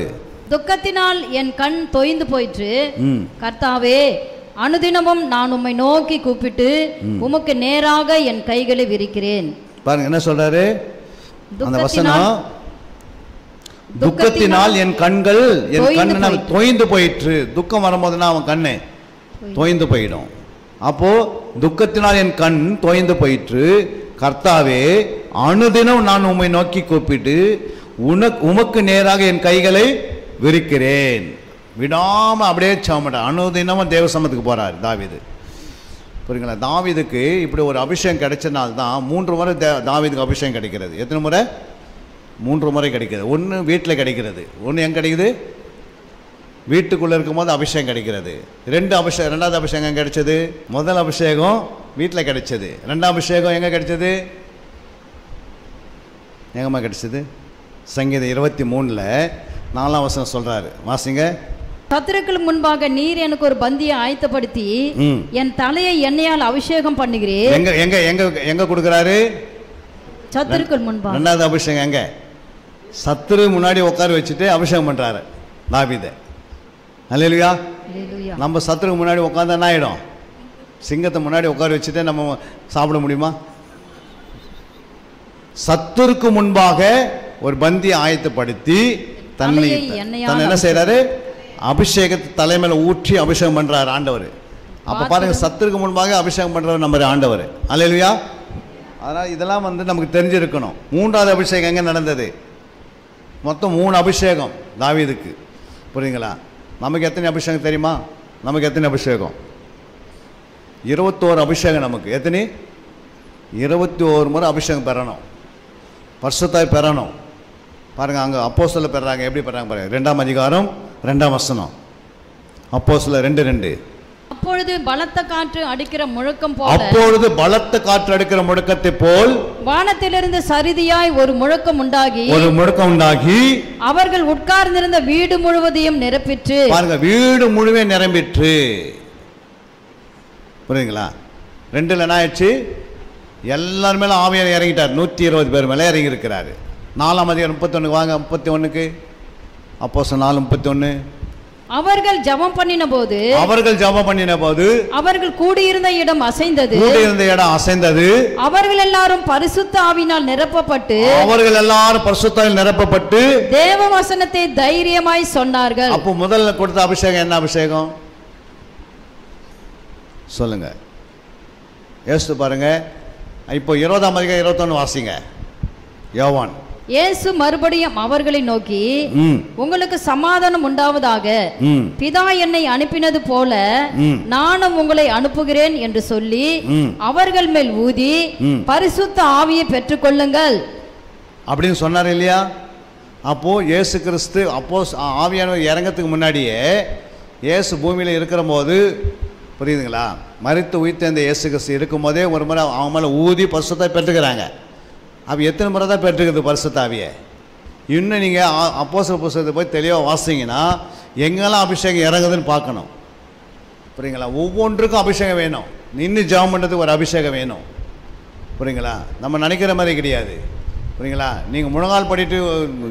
துக்கத்தினால் என் கண் தொய்ந்து போயிற்று. கர்த்தாவே அனுதினமும் நான் உம்மை நோக்கி கூப்பிட்டு உமக்கு நேராக என் கைகளை விரிக்கிறேன். பாருங்க என்ன சொல்றாரு? அந்த வசனம் துக்கத்தினால் என் கண்கள் என் கண்ணு. தொய்ந்து போயிற்று. துக்கம் வரும்போதுனா அவன் கண்ணு தொய்ந்து போயிடும். அப்போ துக்கத்தினால் என் கண் தொய்ந்து போயிற்று. கர்த்தாவே அனுதினம் நான் உம்மை நோக்கி கூப்பிட்டு உனக்கு உமக்கு நேராக என் கைகளை விரிக்கிறேன். விடாமல் அப்படியே சாமட்டேன் அனுதினமும் தேவ சமத்துக்கு போறார் தாவீது. புரியுங்களா தாவிதுக்கு இப்படி ஒரு அபிஷேகம் கிடைச்சனால தான் மூன்று முறை தே- தாவீதுக்கு அபிஷேகம் கிடைக்கிறது. எத்தனை முறை? மூன்று முறை கிடைக்கிறது. ஒன்று வீட்டில் கிடைக்கிறது. ஒன்று எங்கே கிடைக்குது? வீட்டுக்குள்ளே இருக்கும்போது அபிஷேகம் கிடைக்கிறது. ரெண்டு அபிஷேகம் ரெண்டாவது அபிஷேகம் எங்கே கிடைச்சது? முதல் அபிஷேகம் வீட்டில் கிடைச்சது. ரெண்டாம் அபிஷேகம் எங்கே கிடைச்சது? எங்கம்மா கிடைச்சது? சங்கீதம் இருபத்தி மூணில் நாலாம் வசனம் சொல்கிறாரு வாசிங்க. சத்துருக்களுக்கு முன்பாக நீர் எனக்கு ஒரு பந்தியை ஆயத்தப்படுத்தி என் தலையை எண்ணெயால் அபிஷேகம் பண்ணுகிறேன். எங்க எங்க எங்க எங்க கொடுக்குறாரு? சத்துருக்கள் முன்பாக. ரெண்டாவது அபிஷேகம் எங்க? சத்துரு முன்னாடி உட்கார வச்சுட்டு அபிஷேகம் பண்றாரு தாவீதை. அல்லையா. நம்ம சத்துருக்கு முன்னாடி உட்காந்தா என்ன ஆயிடும்? சிங்கத்தை முன்னாடி உட்கார வச்சுட்டு நம்ம சாப்பிட முடியுமா? சத்துருக்கு முன்பாக ஒரு பந்தியை ஆயத்தப்படுத்தி தன்னை தன்னை என்ன செய்றாரு? அபிஷேகத்தை தலைமையில ஊற்றி அபிஷேகம் பண்றாரு ஆண்டவர். அப்ப பாருங்க சத்துருக்கு முன்பாக அபிஷேகம் பண்றவர் நம்ம ஆண்டவர். அல்லையா அதனால் இதெல்லாம் வந்து நமக்கு தெரிஞ்சிருக்கணும். மூன்றாவது அபிஷேகம் எங்கே நடந்தது? மொத்தம் மூணு அபிஷேகம் தாவீதுக்கு. புரியுங்களா? நமக்கு எத்தனை அபிஷேகம் தெரியுமா? நமக்கு எத்தனை அபிஷேகம்? இருபத்தோரு அபிஷேகம் நமக்கு. எத்தனை? இருபத்தி ஓரு முறை அபிஷேகம் பெறணும். பரிசுத்தாய் பெறணும். பாருங்க அங்கே அப்போ சொல்ல பெறாங்க எப்படி பெறாங்க பாருங்க. ரெண்டாம் அதிகாரம் ரெண்டாம் வசனம். அப்போ சொல்ல ரெண்டு ரெண்டு. அப்பொழுது பலத்த காற்று அடிக்கிற முழக்கம் போல. அப்பொழுது பலத்த காற்று அடிக்கிற முழக்கத்தை போல் வானத்திலிருந்து சரிதியாய் ஒரு முழக்கம் உண்டாகி ஒரு முழக்கம் உண்டாகி அவர்கள் உட்கார்ந்திருந்த வீடு முழுவதையும் நிரப்பிற்று. பாருங்க வீடு முழுவே நிரம்பிற்று. புரியுதுங்களா? ரெண்டுல என்ன ஆயிடுச்சு? எல்லார் மேலும் ஆவியார் இறங்கிட்டார். நூற்றி இருபது பேர் மேலே இறங்கி இருக்கிறாரு நாலாம் அதிகாரம் முப்பத்தொன்று வாங்க முப்பத்தி ஒன்றுக்கு அப்போ நாலு முப்பத்தி ஒன்று அவர்கள் ஜெபம் பண்ணின போது அவர்கள் ஜெபம் பண்ணின போது அவர்கள் கூடியிருந்த இடம் அசைந்தது. கூட இருந்த இடம் அசைந்தது. அவர்கள் எல்லாரும் பரிசுத்த ஆவினால் நிரப்பப்பட்டு அவர்கள் எல்லாரும் பரிசுத்தாயில் நிரப்பப்பட்டு தேவ வசனத்தை தைரியமாய் சொன்னார்கள். அப்போ முதல்ல கொடுத்த அபிஷேகம் என்ன அபிஷேகம்? சொல்லுங்க. யோசித்து பாருங்க. இப்போ இருபதாம் அதிகாரம் இருபத்தொன்று வாசிங்க. யோவான். இயேசு மறுபடியும் அவர்களை நோக்கி உங்களுக்கு சமாதானம் உண்டாவதாக பிதா என்னை அனுப்பினது போல. நானும் உங்களை அனுப்புகிறேன் என்று சொல்லி. அவர்கள் மேல் ஊதி. பரிசுத்த ஆவியை பெற்றுக்கொள்ளுங்கள் அப்படின்னு சொன்னார் இல்லையா அப்போது இயேசு கிறிஸ்து அப்போ ஆவியானவர் இறங்கத்துக்கு முன்னாடியே இயேசு பூமியில் இருக்கிற போது புரியுதுங்களா மறித்து உயிர்த்தெழுந்த இயேசு கிறிஸ்து இருக்கும்போதே ஒரு முறை அவங்க மேலே ஊதி பரிசுத்தை பெற்றுக்கிறாங்க அப்போ எத்தனை முறை தான் பெற்றுக்குது பரிசுத்தாவியை இன்னும் நீங்கள் அப்போசல் புஸ்தகத்தை போய் தெளிவாக வாசிங்கன்னா எங்கெல்லாம் அபிஷேகம் இறங்குதுன்னு பார்க்கணும். புரியுங்களா? ஒவ்வொன்றுக்கும் அபிஷேகம் வேணும். நின்று ஜெபம் பண்ணுறதுக்கு ஒரு அபிஷேகம் வேணும். புரியுங்களா? நம்ம நினைக்கிற மாதிரி கிடையாது. புரியுங்களா? நீங்கள் முழங்கால் படிட்டு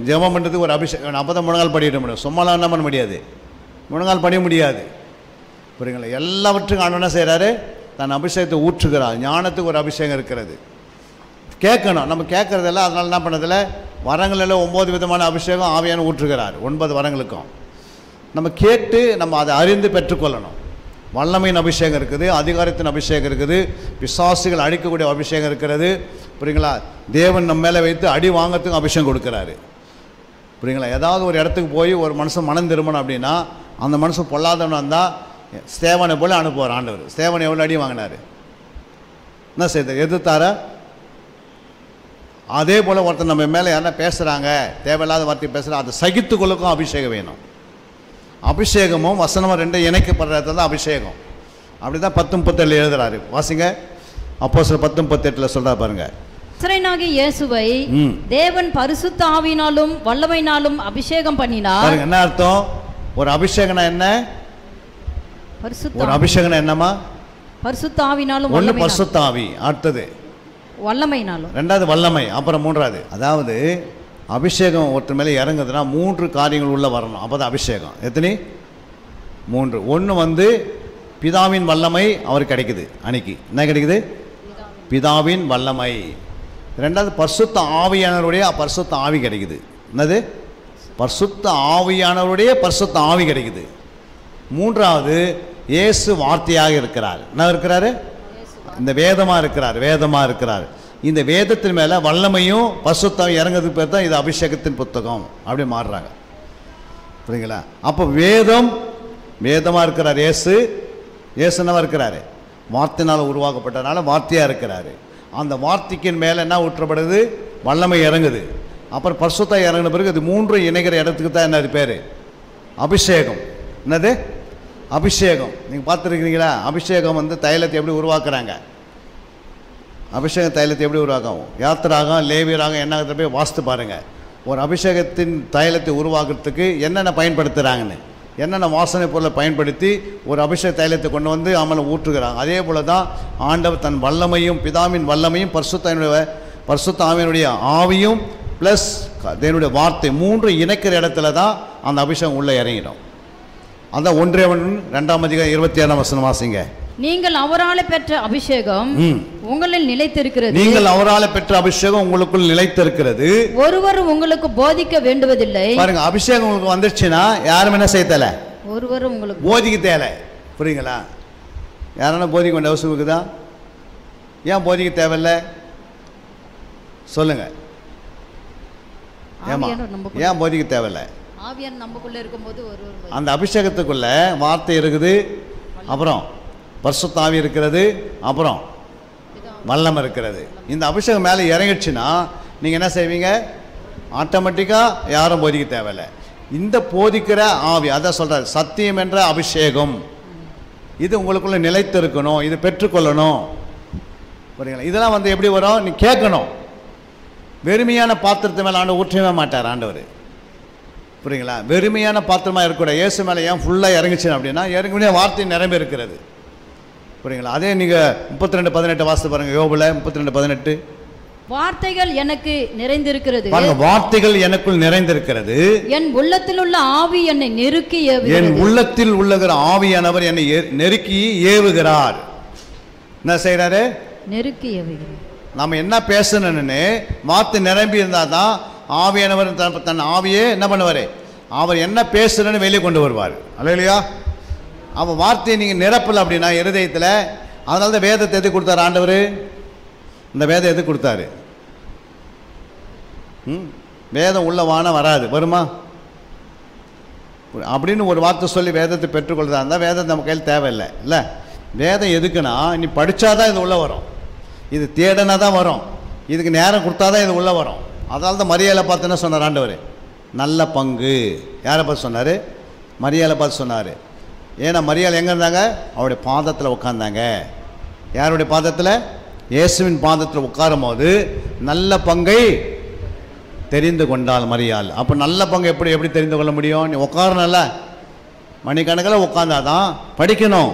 ஜெபம் பண்ணுறதுக்கு ஒரு அபிஷேகம் அப்போ தான் முழங்கால் படிக்க முடியும். சும்மாலாம் என்ன பண்ண முடியாது. முழங்கால் படிய முடியாது. புரியுங்களா? எல்லாவற்றுக்கும் அண்ணன் என்ன செய்கிறாரு தன் அபிஷேகத்தை ஊற்றுகிறார். ஞானத்துக்கு ஒரு அபிஷேகம் இருக்கிறது. கேட்கணும். நம்ம கேட்குறதில்ல அதனால என்ன பண்ணதில்ல? வரங்களில் ஒம்பது விதமான அபிஷேகம் ஆவியான ஊற்றுகிறார். ஒன்பது வரங்களுக்கும். நம்ம கேட்டு நம்ம அதை அறிந்து பெற்றுக்கொள்ளணும். வல்லமையின் அபிஷேகம் இருக்குது அதிகாரத்தின் அபிஷேகம் இருக்குது பிசாசுகள் அழிக்கக்கூடிய அபிஷேகம் இருக்கிறது. புரியுங்களா? தேவன் நம்ம மேலே வைத்து அடி வாங்கறதுக்கும் அபிஷேகம் கொடுக்குறாரு. புரியுங்களா? ஏதாவது ஒரு இடத்துக்கு போய் ஒரு மனுஷன் மனம் திரும்பணும் அப்படின்னா அந்த மனுஷன் பொல்லாதவனாக இருந்தால் சேவனை போல அனுப்புவார் ஆண்டவர். சேவனை எவ்வளோ அடி வாங்கினார்? என்ன செய்தார் எதிர்த்தாரா? அதே போல் ஒருத்தர் நம்ம மேலே யாரா பேசுகிறாங்க தேவையில்லாத வார்த்தை பேசுகிறா அதை சகித்துக்கொள்ளுக்கும் அபிஷேகம் வேணும். அபிஷேகமும் வசனமும் ரெண்டும் இணைக்கப்படுறது தான் அபிஷேகம். அப்படி தான் பத்து முப்பத்தேழு எழுதுறாரு. வாசிங்க. அப்போ சில பத்து முப்பத்தெட்டில் சொல்கிறா பாருங்க. நசரேயனாகிய இயேசுவை. தேவன் பரிசுத்த ஆவியினாலும் வல்லமையினாலும் அபிஷேகம் பண்ணினார். என்ன அர்த்தம்? ஒரு அபிஷேகம்னா என்ன? ஒரு பரிசுத்த அபிஷேகம்னா என்னம்மா? பரிசுத்த ஆவினாலும் ஒன்று வல்லமையினாலும். பரிசுத்தாவி அடுத்தது வல்லமைனாலும் ரெண்டாவது வல்லமை அப்புறம் மூன்றாவது அதாவது அபிஷேகம் ஒருத்தர் மேலே இறங்குதுன்னா மூன்று காரியங்கள் உள்ளே வரணும். அப்போ தான் அபிஷேகம். எத்தனை? மூன்று. ஒன்று வந்து பிதாவின் வல்லமை அவருக்கு கிடைக்குது அன்னைக்கு. என்ன கிடைக்குது? பிதாவின் வல்லமை. ரெண்டாவது பரிசுத்த ஆவியானவருடைய பரிசுத்த ஆவி கிடைக்குது. என்னது? பரிசுத்த ஆவியானவருடைய பரிசுத்த ஆவி கிடைக்குது. மூன்றாவது இயேசு வார்த்தையாக இருக்கிறார். என்ன இருக்கிறாரு? இந்த வேதமாக இருக்கிறார் வேதமாக இருக்கிறார். இந்த வேதத்தின் மேலே வல்லமையும் பசுத்தம் இறங்குறதுக்கு பேர் தான் இது அபிஷேகத்தின் புத்தகம் அப்படி மாறுறாங்க. புரியுங்களா அப்போ வேதம் வேதமாக இருக்கிறார் இயேசு இயேசுனவா இருக்கிறாரு? வார்த்தையினால் உருவாக்கப்பட்டனால வார்த்தையாக இருக்கிறாரு. அந்த வார்த்தைக்கின் மேலே என்ன ஊற்றப்படுது? வல்லமை இறங்குது. அப்புறம் பர்சுத்தம் இறங்கின பிறகு இது மூன்று இணைகிற இடத்துக்கு தான் என்ன பேர்? அபிஷேகம். என்னது? அபிஷேகம். நீங்கள் பார்த்துருக்கிறீங்களா? அபிஷேகம் வந்து தைலத்தை எப்படி உருவாக்குறாங்க? அபிஷேக தைலத்தை எப்படி உருவாக்கும்? யாத்திராகம் லேவியராகம் என்ன போய் வாஸ்து பாருங்கள் ஒரு அபிஷேகத்தின் தைலத்தை உருவாக்குறதுக்கு என்னென்ன பயன்படுத்துகிறாங்கன்னு என்னென்ன வாசனை பொருளை பயன்படுத்தி ஒரு அபிஷேக தைலத்தை கொண்டு வந்து அவனை ஊற்றுகிறாங்க. அதே போல தான் ஆண்டவர் தன் வல்லமையும் பிதாவின் வல்லமையும் பரிசுத்தனுடைய பரிசுத்தாமியனுடைய ஆவியும் ப்ளஸ் தேவனுடைய வார்த்தை மூன்று இணைக்கிற இடத்துல தான் அந்த அபிஷேகம் உள்ளே இறங்கிடும். அதான் ஒன்றியவன் ரெண்டாம் அதிகாரம் இருபத்தி ஏழாம் வசனம் வாசிங்க. நீங்கள் அவராலே பெற்ற அபிஷேகம். உங்களில் நிலைத்திருக்கிறது. நீங்கள் அவரால் பெற்ற அபிஷேகம் உங்களுக்குள் நிலைத்திருக்கிறது. ஒருவரும் உங்களுக்கு போதிக்க வேண்டுவதில்லை. பாருங்க அபிஷேகம் உங்களுக்கு வந்துருச்சுன்னா யாரும் என்ன செய்ய தேலை? ஒருவரும் உங்களுக்கு போதிக்க தேவை புரியுங்களா யாரான போதிக்க வேண்டிய அவசியம் இருக்குதா? ஏன் போதிக்க தேவையில்ல? சொல்லுங்க. ஏமா ஏன் போதிக்க தேவையில்ல? ஆவியான் நமக்குள்ள இருக்கும்போது போதி- அந்த அபிஷேகத்துக்குள்ள வார்த்தை இருக்குது. அப்புறம் பரிசுத்தாவி இருக்கிறது. அப்புறம் வல்லம் இருக்கிறது. இந்த அபிஷேகம் மேலே இறங்கிடுச்சுன்னா நீங்கள் என்ன செய்வீங்க? ஆட்டோமேட்டிக்காக யாரும் போதிக்க தேவையில்லை. இந்த போதிக்கிற ஆவி அதான் சொல்கிறார் சத்தியம் என்ற அபிஷேகம். இது உங்களுக்குள்ள நிலைத்து இருக்கணும் இது பெற்றுக்கொள்ளணும். புரியுங்களா இதெல்லாம் வந்து எப்படி வரும்? நீ கேட்கணும். வெறுமையான பாத்திரத்து மேலே ஆண்டு ஊற்றவே மாட்டார் ஆண்டவர். புரியுங்களா? வெறுமையான பாத்திரமாக இருக்கக்கூடாது. இயேசு மேலே ஏன் ஃபுல்லாக இறங்குச்சு அப்படின்னா இறங்குனே வார்த்தை நிரம்பி இருக்கிறது புரியுங்களா? அதே நீங்கள் முப்பத்தி ரெண்டு பதினெட்டு வாசித்து பாருங்கள் யோபில் முப்பத்தி ரெண்டு பதினெட்டு. வார்த்தைகள் எனக்கு நிறைந்திருக்கிறது. பாருங்க வார்த்தைகள் எனக்குள் நிறைந்திருக்கிறது. என் உள்ளத்தில் உள்ள ஆவி என்னை நெருக்கி என். உள்ளத்தில் உள்ளகிற ஆவியானவர் என்னை நெருக்கி ஏவுகிறார். என்ன செய்கிறாரு நெருக்கி ஏவுகிறது நம்ம என்ன பேசணும்னு வார்த்தை நிரம்பி இருந்தால் தான் ஆவியானவர் தன் தன் ஆவியே என்ன பண்ணுவார்? அவர் என்ன பேசுறன்னு வெளியே கொண்டு வருவார். இல்லையா அவன் வார்த்தையை நீங்கள் நிரப்பல அப்படின்னா இருதயத்தில் அதனால தான் வேதத்தை எது கொடுத்தாரு ஆண்டவர்? இந்த வேதம் எது கொடுத்தாரு? வேதம் உள்ள வானம் வராது. வருமா? அப்படின்னு ஒரு வார்த்தை சொல்லி வேதத்தை பெற்றுக்கொள்றதா இருந்தால் வேதம் நம்ம கையில் தேவையில்லை. இல்லை? வேதம் எதுக்குன்னா நீ படித்தாதான் இது உள்ளே வரும். இது தேடனா தான் வரும். இதுக்கு நேரம் கொடுத்தா தான் இது உள்ளே வரும். அதனால தான் மரியாதை பார்த்து என்ன சொன்னார் ஆண்டவர்? நல்ல பங்கு. யாரை பார்த்து சொன்னார்? மரியாதை பார்த்து சொன்னார். ஏன்னா மரியாள் எங்கே இருந்தாங்க? அவருடைய பாதத்தில் உட்காந்தாங்க யாருடைய பாதத்தில்? இயேசுவின் பாதத்தில் உட்காரும் போது நல்ல பங்கை தெரிந்து கொண்டாள் மரியாள். அப்போ நல்ல பங்கு எப்படி எப்படி தெரிந்து கொள்ள முடியும்? நீ உட்காரணும்ல. மணிக்கணக்கில் உட்காந்தாதான் படிக்கணும்.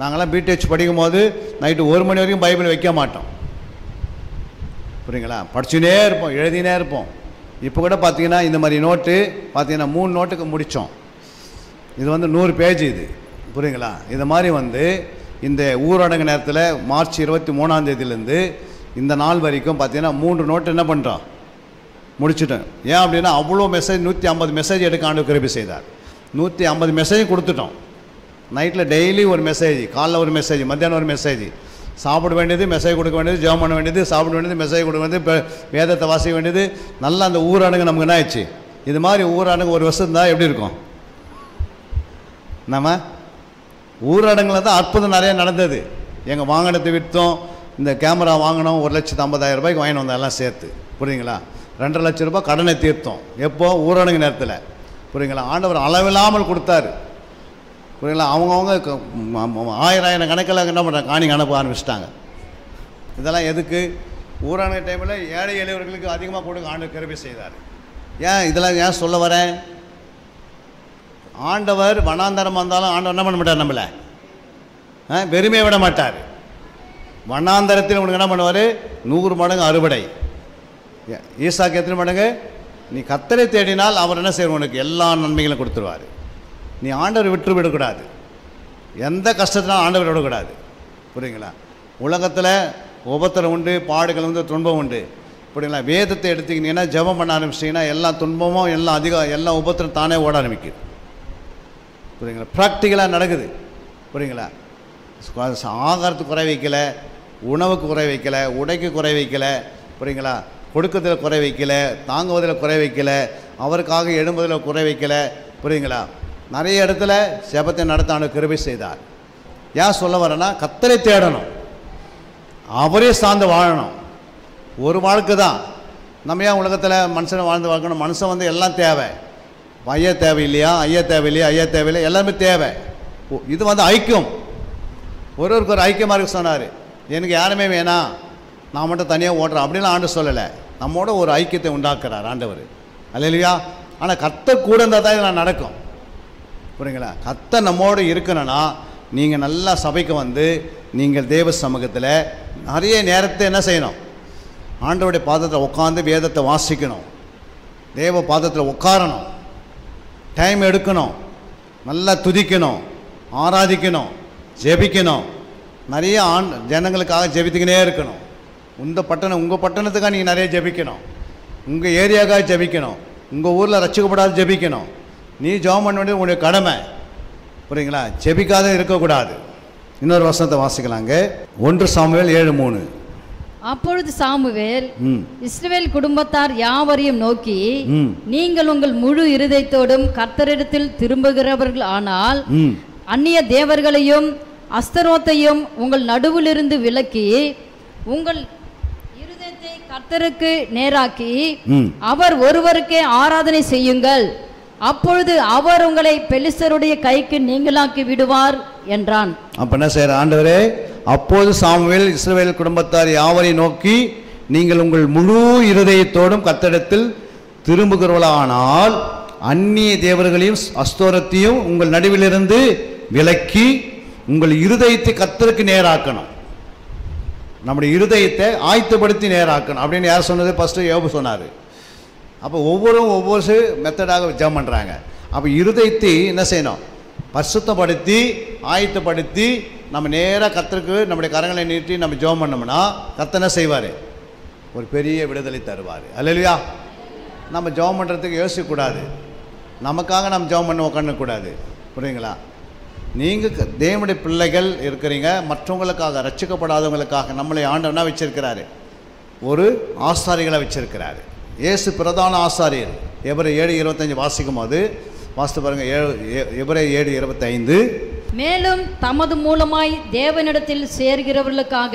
நாங்களாம் பிடிஹெச் படிக்கும் போது நைட்டு ஒரு மணி வரைக்கும் பைபிள் வைக்க மாட்டோம். புரியுங்களா? படிச்சுனே இருப்போம் எழுதினே இருப்போம். இப்போ கூட பார்த்தீங்கன்னா இந்த மாதிரி நோட்டு பார்த்தீங்கன்னா மூணு நோட்டுக்கு முடித்தோம் இது வந்து நூறு பேஜ் இது. புரியுங்களா? இது மாதிரி வந்து இந்த ஊரடங்கு நேரத்தில் மார்ச் இருபத்தி மூணாம் தேதியிலேருந்து இந்த நாள் வரைக்கும் பார்த்தீங்கன்னா மூன்று நோட்டு என்ன பண்ணுறோம் முடிச்சுட்டோம். ஏன் அப்படின்னா அவ்வளோ மெசேஜ் நூற்றி ஐம்பது மெசேஜ் எடுக்க ஆண்டு கிருபி செய்தார். நூற்றி ஐம்பது மெசேஜ் கொடுத்துட்டோம். நைட்டில் டெய்லி ஒரு மெசேஜ் காலைல ஒரு மெசேஜ் மத்தியானம் ஒரு மெசேஜ் சாப்பிட வேண்டியது மெசேஜ் கொடுக்க வேண்டியது ஜெபம் பண்ண வேண்டியது சாப்பிட வேண்டியது மெசேஜ் கொடுக்க வேண்டியது வேதத்தை வாசிக்க வேண்டியது. நல்லா அந்த ஊரடங்கு நமக்கு என்ன ஆயிடுச்சு? இது மாதிரி ஊரடங்கு ஒரு வருஷம் இருந்தால் எப்படி இருக்கும்? நம்ம ஊரடங்கில் தான் அற்புதம் நிறைய நடந்தது. எங்கள் வாங்கினத்தை விற்றோம் இந்த கேமரா வாங்கினோம் ஒரு லட்சத்து ஐம்பதாயிரம் ரூபாய்க்கு வாங்கினோம் வந்தோம் எல்லாம் சேர்த்து. புரியுங்களா ரெண்டரை லட்ச ரூபாய் கடனை தீர்த்தோம். எப்போ? ஊரடங்கு நேரத்தில். புரியுங்களா ஆண்டவர் அளவில்லாமல் கொடுத்தாரு. புரியுங்களா அவங்கவுங்க க- ம- ஆயிரம் ஆயிரம் கணக்கில் என்ன பண்ணுறாங்க காணி அனுப்ப ஆரம்பிச்சிட்டாங்க. இதெல்லாம் எதுக்கு? ஊரான டைமில் ஏழை எளியவர்களுக்கு அதிகமாக கொடுக்க ஆண்டு கருவி செய்தார். ஏன் இதெல்லாம் ஏன் சொல்ல வரேன்? ஆண்டவர் வனாந்தரம் வந்தாலும் ஆண்டவர் என்ன பண்ண மாட்டார் நம்மளை? ஆ, வெறுமையை விட மாட்டார். வனாந்தரத்தில் உனக்கு என்ன பண்ணுவார்? நூறு மடங்கு அறுவடை. ஈசாக்கு எத்தனை மடங்கு? நீ கத்தரை தேடினால் அவர் என்ன செய்வார்? உனக்கு எல்லா நன்மைகளும் கொடுத்துருவார். நீ ஆண்டவர் விட்டு விடக்கூடாது. எந்த கஷ்டத்தினாலும் ஆண்டவர் விடக்கூடாது. புரியுங்களா? உலகத்தில் உபத்திரம் உண்டு பாடுகள் வந்து துன்பம் உண்டு. புரியுங்களா? வேதத்தை எடுத்துக்கிட்டீங்கன்னா ஜபம் பண்ண ஆரம்பிச்சிட்டிங்கன்னா எல்லா துன்பமும் எல்லாம் அதிகம் எல்லா உபத்திரம் தானே ஓட ஆரம்பிக்குது. புரியுங்களா? ப்ராக்டிக்கலாக நடக்குது. புரியுங்களா? ஆகாரத்துக்கு குறை வைக்கலை உணவுக்கு குறை வைக்கல உடைக்கு குறை வைக்கல புரியுங்களா? கொடுக்கறதில் குறை வைக்கலை தாங்குவதில் குறை வைக்கல அவருக்காக எழும்புவதில் குறை வைக்கல புரியுங்களா? நிறைய இடத்துல செபத்தை நடத்தான கிருபை செய்தார். ஏன் சொல்ல வரேன்னா கத்தரை தேடணும். அவரே சார்ந்து வாழணும். ஒரு வாழ்க்கை தான். நம்ம ஏன் உலகத்தில் மனுஷனை வாழ்ந்து வாழ்க்கணும்? மனுஷன் வந்து எல்லாம் தேவை. ஐயா தேவையில்லையா? ஐயா தேவை இல்லையா ஐயா தேவையில்லையா? எல்லாமே தேவை. ஓ, இது வந்து ஐக்கியம். ஒருவருக்கு ஒரு ஐக்கியமாக இருக்க சொன்னார். எனக்கு யாருமே வேணாம் நான் மட்டும் தனியாக ஓடுறேன். அப்படிலாம் ஆண்டு சொல்லலை. நம்மோட ஒரு ஐக்கியத்தை உண்டாக்குறார் ஆண்டவர். அல்லையா ஆனால் கத்த கூட இருந்தால் தான் இதெல்லாம் நடக்கும். புரியுங்களா? கத்த நம்மோடு இருக்கணும்னா நீங்கள் நல்லா சபைக்கு வந்து நீங்கள் தேவ சமூகத்தில் நிறைய நேரத்தை என்ன செய்யணும்? ஆண்டவருடைய பாதத்தில் உட்காந்து வேதத்தை வாசிக்கணும். தேவ பாதத்தில் உட்காரணும். டைம் எடுக்கணும். நல்லா துதிக்கணும். ஆராதிக்கணும். ஜெபிக்கணும். நிறைய ஆண் ஜனங்களுக்காக ஜெபித்துக்கினே இருக்கணும். இந்த பட்டணம் உங்கள் பட்டணத்துக்காக நீங்கள் நிறைய ஜெபிக்கணும். உங்கள் ஏரியாக்காக ஜெபிக்கணும். உங்கள் ஊரில் ரசிக்கப்படாத ஜெபிக்கணும். நீ ஜெபம் பண்ண வேண்டியது உங்களுடைய கடமை. புரியுங்களா? ஜெபிக்காத இருக்கக்கூடாது. இன்னொரு வசனத்தை வாசிக்கலாங்க. ஒன்று சாமுவேல் ஏழு மூணு. அப்பொழுது சாமுவேல் ம். இஸ்ரவேல் குடும்பத்தார் யாவரையும் நோக்கி நீங்கள் உங்கள் முழு இருதயத்தோடும் கர்த்தரிடத்தில் திரும்புகிறவர்கள் ஆனால் அந்நிய தேவர்களையும் அஸ்தரோத்தையும் உங்கள் நடுவிலிருந்து விலக்கி உங்கள் இருதயத்தை கர்த்தருக்கு நேராக்கி அவர் ஒருவருக்கே ஆராதனை செய்யுங்கள். அப்பொழுது அவர் உங்களை பெலிஸ்தருடைய கைக்கு நீங்களாக்கி விடுவார் என்றான். அப்ப என்ன செய்யற ஆண்டவரே அப்போது சாமுவேல் இஸ்ரவேல் குடும்பத்தார் யாவரை நோக்கி நீங்கள் உங்கள் முழு இருதயத்தோடும் கத்தடத்தில் திரும்புகிறவளானால் அந்நிய தேவர்களையும் அஸ்தோரத்தையும் உங்கள் நடுவிலிருந்து விலக்கி உங்கள் இருதயத்தை கத்தருக்கு நேராக்கணும். நம்முடைய இருதயத்தை ஆயத்தப்படுத்தி நேராக்கணும் அப்படின்னு யார் சொன்னது? ஃபஸ்ட்டு யோபு சொன்னார். அப்போ ஒவ்வொரும் ஒவ்வொரு மெத்தடாக ஜெபம் பண்ணுறாங்க அப்போ இருதயத்தை என்ன செய்யணும்? பரிசுத்தப்படுத்தி ஆயத்தப்படுத்தி நம்ம நேராக கத்தருக்கு நம்முடைய கரங்களை நீட்டி நம்ம ஜெபம் பண்ணோம்னா கத்தனை செய்வார்? ஒரு பெரிய விடுதலை தருவார். அல்லையா நம்ம ஜெபம் பண்ணுறதுக்கு யோசிக்கக்கூடாது. நமக்காக நம்ம ஜெபம் பண்ண உட்காந்துக்கூடாது புரியுங்களா நீங்கள் தேவனுடைய பிள்ளைகள் இருக்கிறீங்க. மற்றவங்களுக்காக ரட்சிக்கப்படாதவங்களுக்காக நம்மளை ஆண்டவனாக வச்சுருக்கிறாரு. ஒரு ஆசாரிகளை வச்சுருக்கிறாரு. இயேசு பிரதான ஆசாரியர். எவரை ஏழு இருபத்தஞ்சு வாசிக்கும் போது வாசித்து பாருங்கள் ஏழு எவரை ஏழு இருபத்தைந்து? மேலும் தமது மூலமாய் தேவனிடத்தில் சேர்கிறவர்களுக்காக.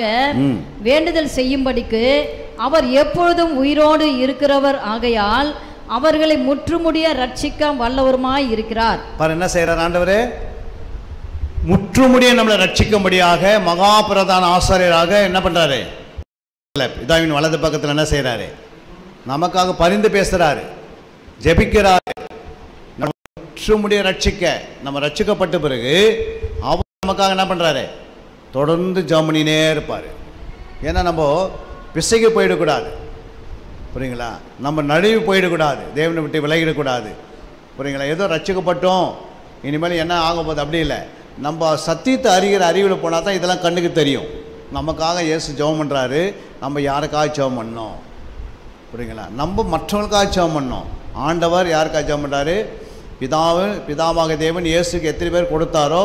வேண்டுதல் செய்யும்படிக்கு அவர் எப்பொழுதும் உயிரோடு இருக்கிறவர். ஆகையால் அவர்களை முற்றுமுடிய ரட்சிக்க வல்லவருமாய் இருக்கிறார். பாரு என்ன செய்கிறார் ஆண்டவரே? முற்றுமுடிய நம்மளை ரட்சிக்கும்படியாக மகா பிரதான ஆசாரியராக என்ன பண்றாரு? பிதாவின் வலது பக்கத்தில் என்ன செய்றாரு? நமக்காக பரிந்து பேசுகிறாரு ஜெபிக்கிறாரு. நம்ம முற்றுமுடிய ரட்சிக்க நம்ம ரட்சிக்கப்பட்ட பிறகு அவர் நமக்காக என்ன பண்ணுறாரு தொடர்ந்து ஜெபம் இருப்பார். ஏன்னா நம்ம பிசைக்கு போயிடக்கூடாது. புரியுங்களா? நம்ம நழுவி போயிடக்கூடாது. தேவனை விட்டு விலகிடக்கூடாது. புரியுங்களா? ஏதோ ரட்சிக்கப்பட்டோம். இனிமேல் என்ன ஆக போகுது? அப்படி இல்லை. நம்ம சத்தியத்தை அறிகிற அறிவில் போனால் தான் இதெல்லாம் கண்ணுக்கு தெரியும். நமக்காக இயேசு ஜெபம் பண்ணுறாரு நம்ம யாருக்காக ஜெபம் பண்ணோம்? புரியுங்களா? நம்ம மற்றவங்களுக்காக ஜெபம் பண்ணோம். ஆண்டவர் யாருக்காக ஜெபம் பண்ணுறாரு பிதாவு பிதாவாக தேவன் இயேசுக்கு எத்தனை பேர் கொடுத்தாரோ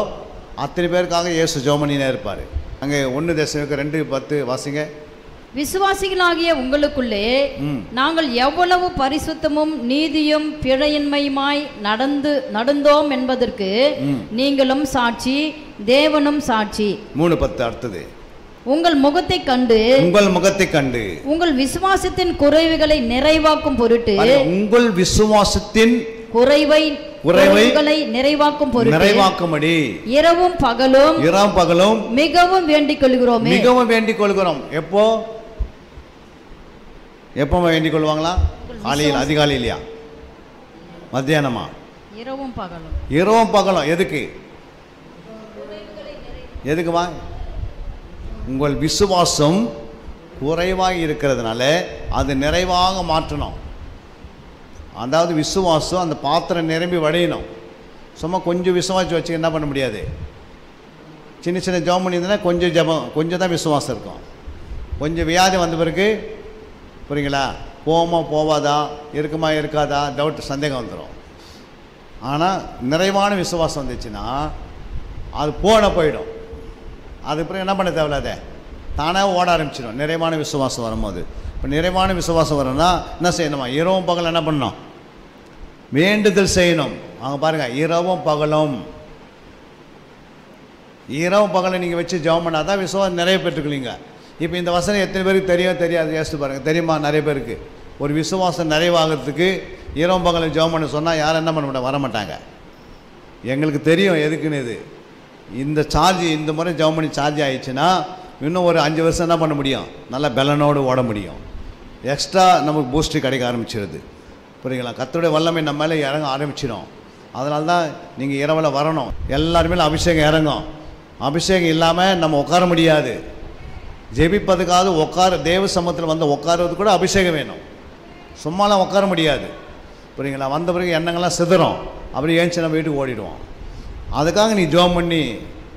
அத்தனை பேருக்காக இயேசு ஜெபம் பண்ணினே இருப்பார். அங்கே ஒன்று தேசத்துக்கு ரெண்டு பத்து வாசிங்க. விசுவாசிகளாகிய உங்களுக்குள்ளே. நாங்கள் எவ்வளவு பரிசுத்தமும் நீதியும் பிழையின்மையுமாய் நடந்து நடந்தோம் என்பதற்கு நீங்களும் சாட்சி தேவனும் சாட்சி. மூணு பத்து அடுத்தது. உங்கள் முகத்தை கண்டு உங்கள் முகத்தை கண்டு உங்கள் விசுவாசத்தின் குறைவுகளை நிறைவாக்கும் பொருட்டு உங்கள் விசுவாசத்தின் குறைவை குறைவுகளை நிறைவாக்கும் பொருட்டு நிறைவாக்கும்படி இரவும் பகலும் இரவும் பகலும் மிகவும் வேண்டிக் கொள்கிறோமே. மிகவும் வேண்டிக் கொள்கிறோம். எப்போ? எப்போ வேண்டிக் கொள்வாங்களா? காலையில் அதிகாலையிலையா? மத்தியானமா? இரவும் பகலும். இரவும் பகலும் எதுக்கு? எதுக்குமா? உங்கள் விசுவாசம் குறைவாக இருக்கிறதுனால அது நிறைவாக மாற்றணும். அதாவது விசுவாசம் அந்த பாத்திரம் நிரம்பி வடையணும். சும்மா கொஞ்சம் விசுவாசி வச்சு என்ன பண்ண முடியாது? சின்ன சின்ன ஜெபம் பண்ணியிருந்தனா கொஞ்சம் ஜெபம் கொஞ்சம் தான் விசுவாசம் இருக்கும். கொஞ்சம் வியாதி வந்த பிறகு புரியுங்களா? போமா போவாதா? இருக்குமா இருக்காதா? டவுட் சந்தேகம் வந்துடும் ஆனால் நிறைவான விசுவாசம் வந்துச்சுன்னா அது போன போயிடும். அதுக்கப்புறம் என்ன பண்ண தேவையில்ல அதை? தானாக ஓட ஆரம்பிச்சிடும் நிறைவான விசுவாசம் வரும்போது. இப்போ நிறைவான விசுவாசம் வரணும்னா என்ன செய்யணுமா? இரவும் பகலும் என்ன பண்ணணும்? வேண்டுதல் செய்யணும். அவங்க பாருங்கள் இரவும் பகலும். இரவும் பகலை நீங்கள் வச்சு ஜெபம் பண்ணால் தான் விசுவாசம் நிறைய பெற்றுக்கலீங்க இப்போ இந்த வசனம் எத்தனை பேருக்கு தெரியும் தெரியாது யோசித்து பாருங்கள் தெரியுமா? நிறைய பேருக்கு. ஒரு விசுவாசம் நிறைவாகிறதுக்கு இரவும் பகலும் ஜெபம் பண்ண சொன்னால் யாரும் என்ன பண்ண மாட்டாங்க? வர மாட்டாங்க எங்களுக்கு தெரியும் எதுக்குன்னு இது. இந்த சார்ஜ் இந்த முறை ஜெபம் பண்ணி சார்ஜ் ஆயிடுச்சுன்னா இன்னும் ஒரு அஞ்சு வருஷம் என்ன பண்ண முடியும்? நல்லா பலனோடு ஓட முடியும். எக்ஸ்ட்ரா நமக்கு பூஸ்ட் கிடைக்க ஆரம்பிச்சிருது. புரியுங்களா கத்தோடைய வல்லமை நம்ம மேலே இறங்க ஆரம்பிச்சிடும் அதனால தான் நீங்கள் இரவில் வரணும். எல்லாருமே அபிஷேகம் இறங்கும். அபிஷேகம் இல்லாமல் நம்ம உட்கார முடியாது. ஜெபிப்பதுக்காவது உட்கார தேவ சமத்தில் வந்து உட்காருவது கூட அபிஷேகம் வேணும். சும்மாலாம் உட்கார முடியாது. புரியுங்களா வந்த பிறகு எண்ணங்கள்லாம் சிதறும். அப்படி ஏன்ச்சு நம்ம வீட்டுக்கு ஓடிடுவோம். அதுக்காக நீ ஜோம் பண்ணி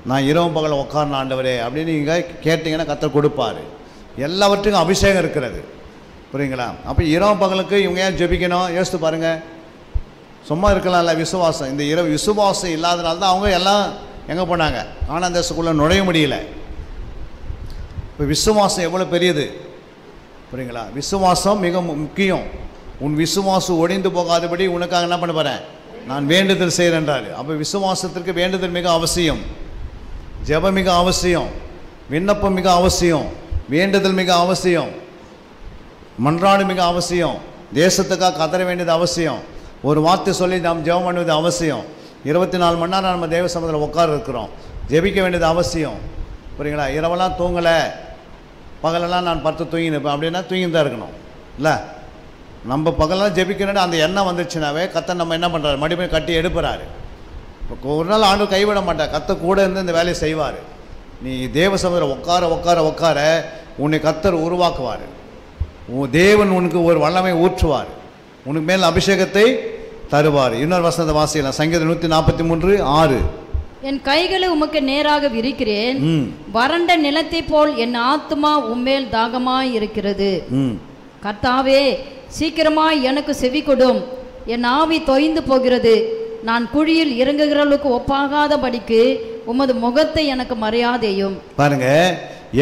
நான் இரவு பகல் உட்காரணும் ஆண்டவரே அப்படின்னு நீங்கள் கேட்டிங்கன்னா கத்தர் கொடுப்பார். எல்லாவற்றுக்கும் அபிஷேகம் இருக்கிறது. புரியுங்களா? அப்போ இரவு பகலுக்கு இவங்க ஏன் ஜெபிக்கணும்? யோசித்து பாருங்கள் சும்மா இருக்கலாம்ல விசுவாசம். இந்த இரவு விசுவாசம் இல்லாதனால தான் அவங்க எல்லாம் எங்கே போனாங்க? காணாந்த தேசத்துக்குள்ளே நுழைய முடியல. இப்போ விசுவாசம் எவ்வளோ பெரியது? புரியுங்களா? விசுவாசம் மிக முக்கியம். உன் விசுவாசம் ஒடிந்து போகாதபடி உனக்காக என்ன பண்ண போகிறேன் நான் வேண்டுதல் செய்கிறேன் என்றார் அப்போ விசுவாசத்திற்கு வேண்டுதல் மிக அவசியம். ஜெபம் மிக அவசியம். விண்ணப்பம் மிக அவசியம். வேண்டுதல் மிக அவசியம். மன்றாடு மிக அவசியம். தேசத்துக்காக கதற வேண்டியது அவசியம். ஒரு வார்த்தை சொல்லி நாம் ஜெபம் பண்ணுவது அவசியம். இருபத்தி நாலு மணி நேரம் நம்ம தேவ சமூகத்தில் உட்கார இருக்கிறோம். ஜெபிக்க வேண்டியது அவசியம். புரியுங்களா? இரவெல்லாம் தூங்கலை. பகலெல்லாம் நான் பத்து நிற்பேன் அப்படின்னா தூங்கி தான் இருக்கணும். இல்லை? நம்ம பகலெல்லாம் ஜெபிக்கணும்னு அந்த எண்ணம் வந்துச்சுனாவே கத்தை நம்ம என்ன பண்ணுறாரு மறுபடியும் கட்டி எடுப்புறாரு இப்போ ஒரு நாள் ஆண்டு கைவிட மாட்டார். கத்த கூட இருந்து இந்த வேலையை செய்வார். நீ தேவ சமுதிரம் உட்கார உட்கார உட்கார உன்னை கத்தர் உருவாக்குவார். உன் தேவன் உனக்கு ஒரு வல்லமை ஊற்றுவார். உனக்கு மேல் அபிஷேகத்தை தருவார். இன்னொரு வசனத்தை வாசிக்கலாம். சங்கீதம் நூற்றி நாற்பத்தி மூன்று ஆறு. என் கைகளை உமக்கு நேராக விரிக்கிறேன். ம். வறண்ட நிலத்தைப் போல் என் ஆத்துமா உம்மேல் தாகமாய் இருக்கிறது. ம். கர்த்தாவே சீக்கிரமாய் எனக்கு செவி கொடும் என் ஆவி தொய்ந்து போகிறது. நான் குழியில் இறங்குகிறவளுக்கு ஒப்பாகாதபடிக்கு உமது முகத்தை எனக்கு மறையாதேயும். பாருங்க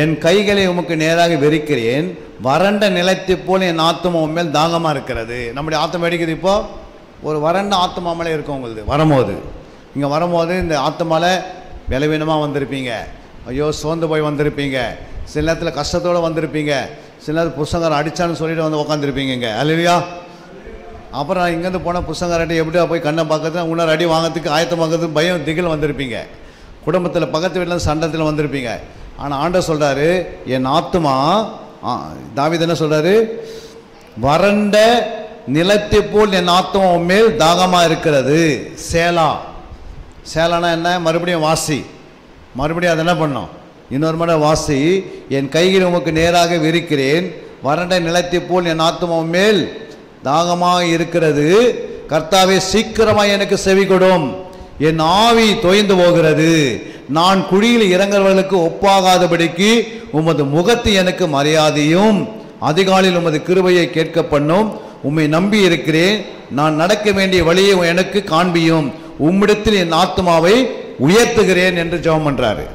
என் கைகளை உமக்கு நேராக வெறிக்கிறேன். வறண்ட நிலத்தை போல என் ஆத்மா உன் மேல் தாகமாக இருக்கிறது. நம்முடைய ஆத்தம் அடிக்குது இப்போ? ஒரு வறண்ட ஆத்மா மேலே இருக்கும் உங்களுது வரும்போது. இங்கே வரும்போது இந்த ஆத்மாவில் பலவீனமாக வந்திருப்பீங்க. ஐயோ சோர்ந்து போய் வந்திருப்பீங்க. சில நேரத்தில் கஷ்டத்தோடு வந்திருப்பீங்க. சிலர் நேரத்தில் அடித்தான்னு அடிச்சான்னு சொல்லிட்டு வந்து உட்காந்துருப்பீங்க இங்கே. அல்லையா அப்புறம் இங்கேருந்து போனால் புஸ்தகாரட்டி எப்படியா போய் கண்ணை பார்க்கறது? உன்னர் அடி வாங்கிறதுக்கு ஆயத்தமாக்கிறதுக்கு பயம் திகில் வந்திருப்பீங்க. குடும்பத்தில் பக்கத்து வீட்டில் சண்டத்தில் வந்திருப்பீங்க. ஆனால் ஆண்ட சொல்கிறாரு என் ஆத்துமா தாவித என்ன சொல்கிறாரு வறண்ட நிலத்தை போல் என் ஆத்துமா மேல் தாகமாக இருக்கிறது. சேலா. சேலானா என்ன? மறுபடியும் வாசி. மறுபடியும் அதை என்ன பண்ணோம்? இன்னொரு முறை வாசி என் கையில் உமக்கு நேராக விரிக்கிறேன். வறண்ட நிலத்தை போல் என் ஆத்மாவும் மேல் தாகமாக இருக்கிறது. கர்த்தாவே சீக்கிரமாக எனக்கு செவி கொடும். என் ஆவி தொய்ந்து போகிறது. நான் குழியில் இறங்குறவர்களுக்கு ஒப்பாகாதபடிக்கு உமது முகத்தை எனக்கு மரியாதையும். அதிகாலையில் உமது கிருபையை கேட்க பண்ணும் உம்மை நம்பி இருக்கிறேன். நான் நடக்க வேண்டிய வழியை எனக்கு காண்பியும். உம்மிடத்தில் என் ஆத்மாவை உயர்த்துகிறேன் என்று ஜெபம் பண்ணுறாரு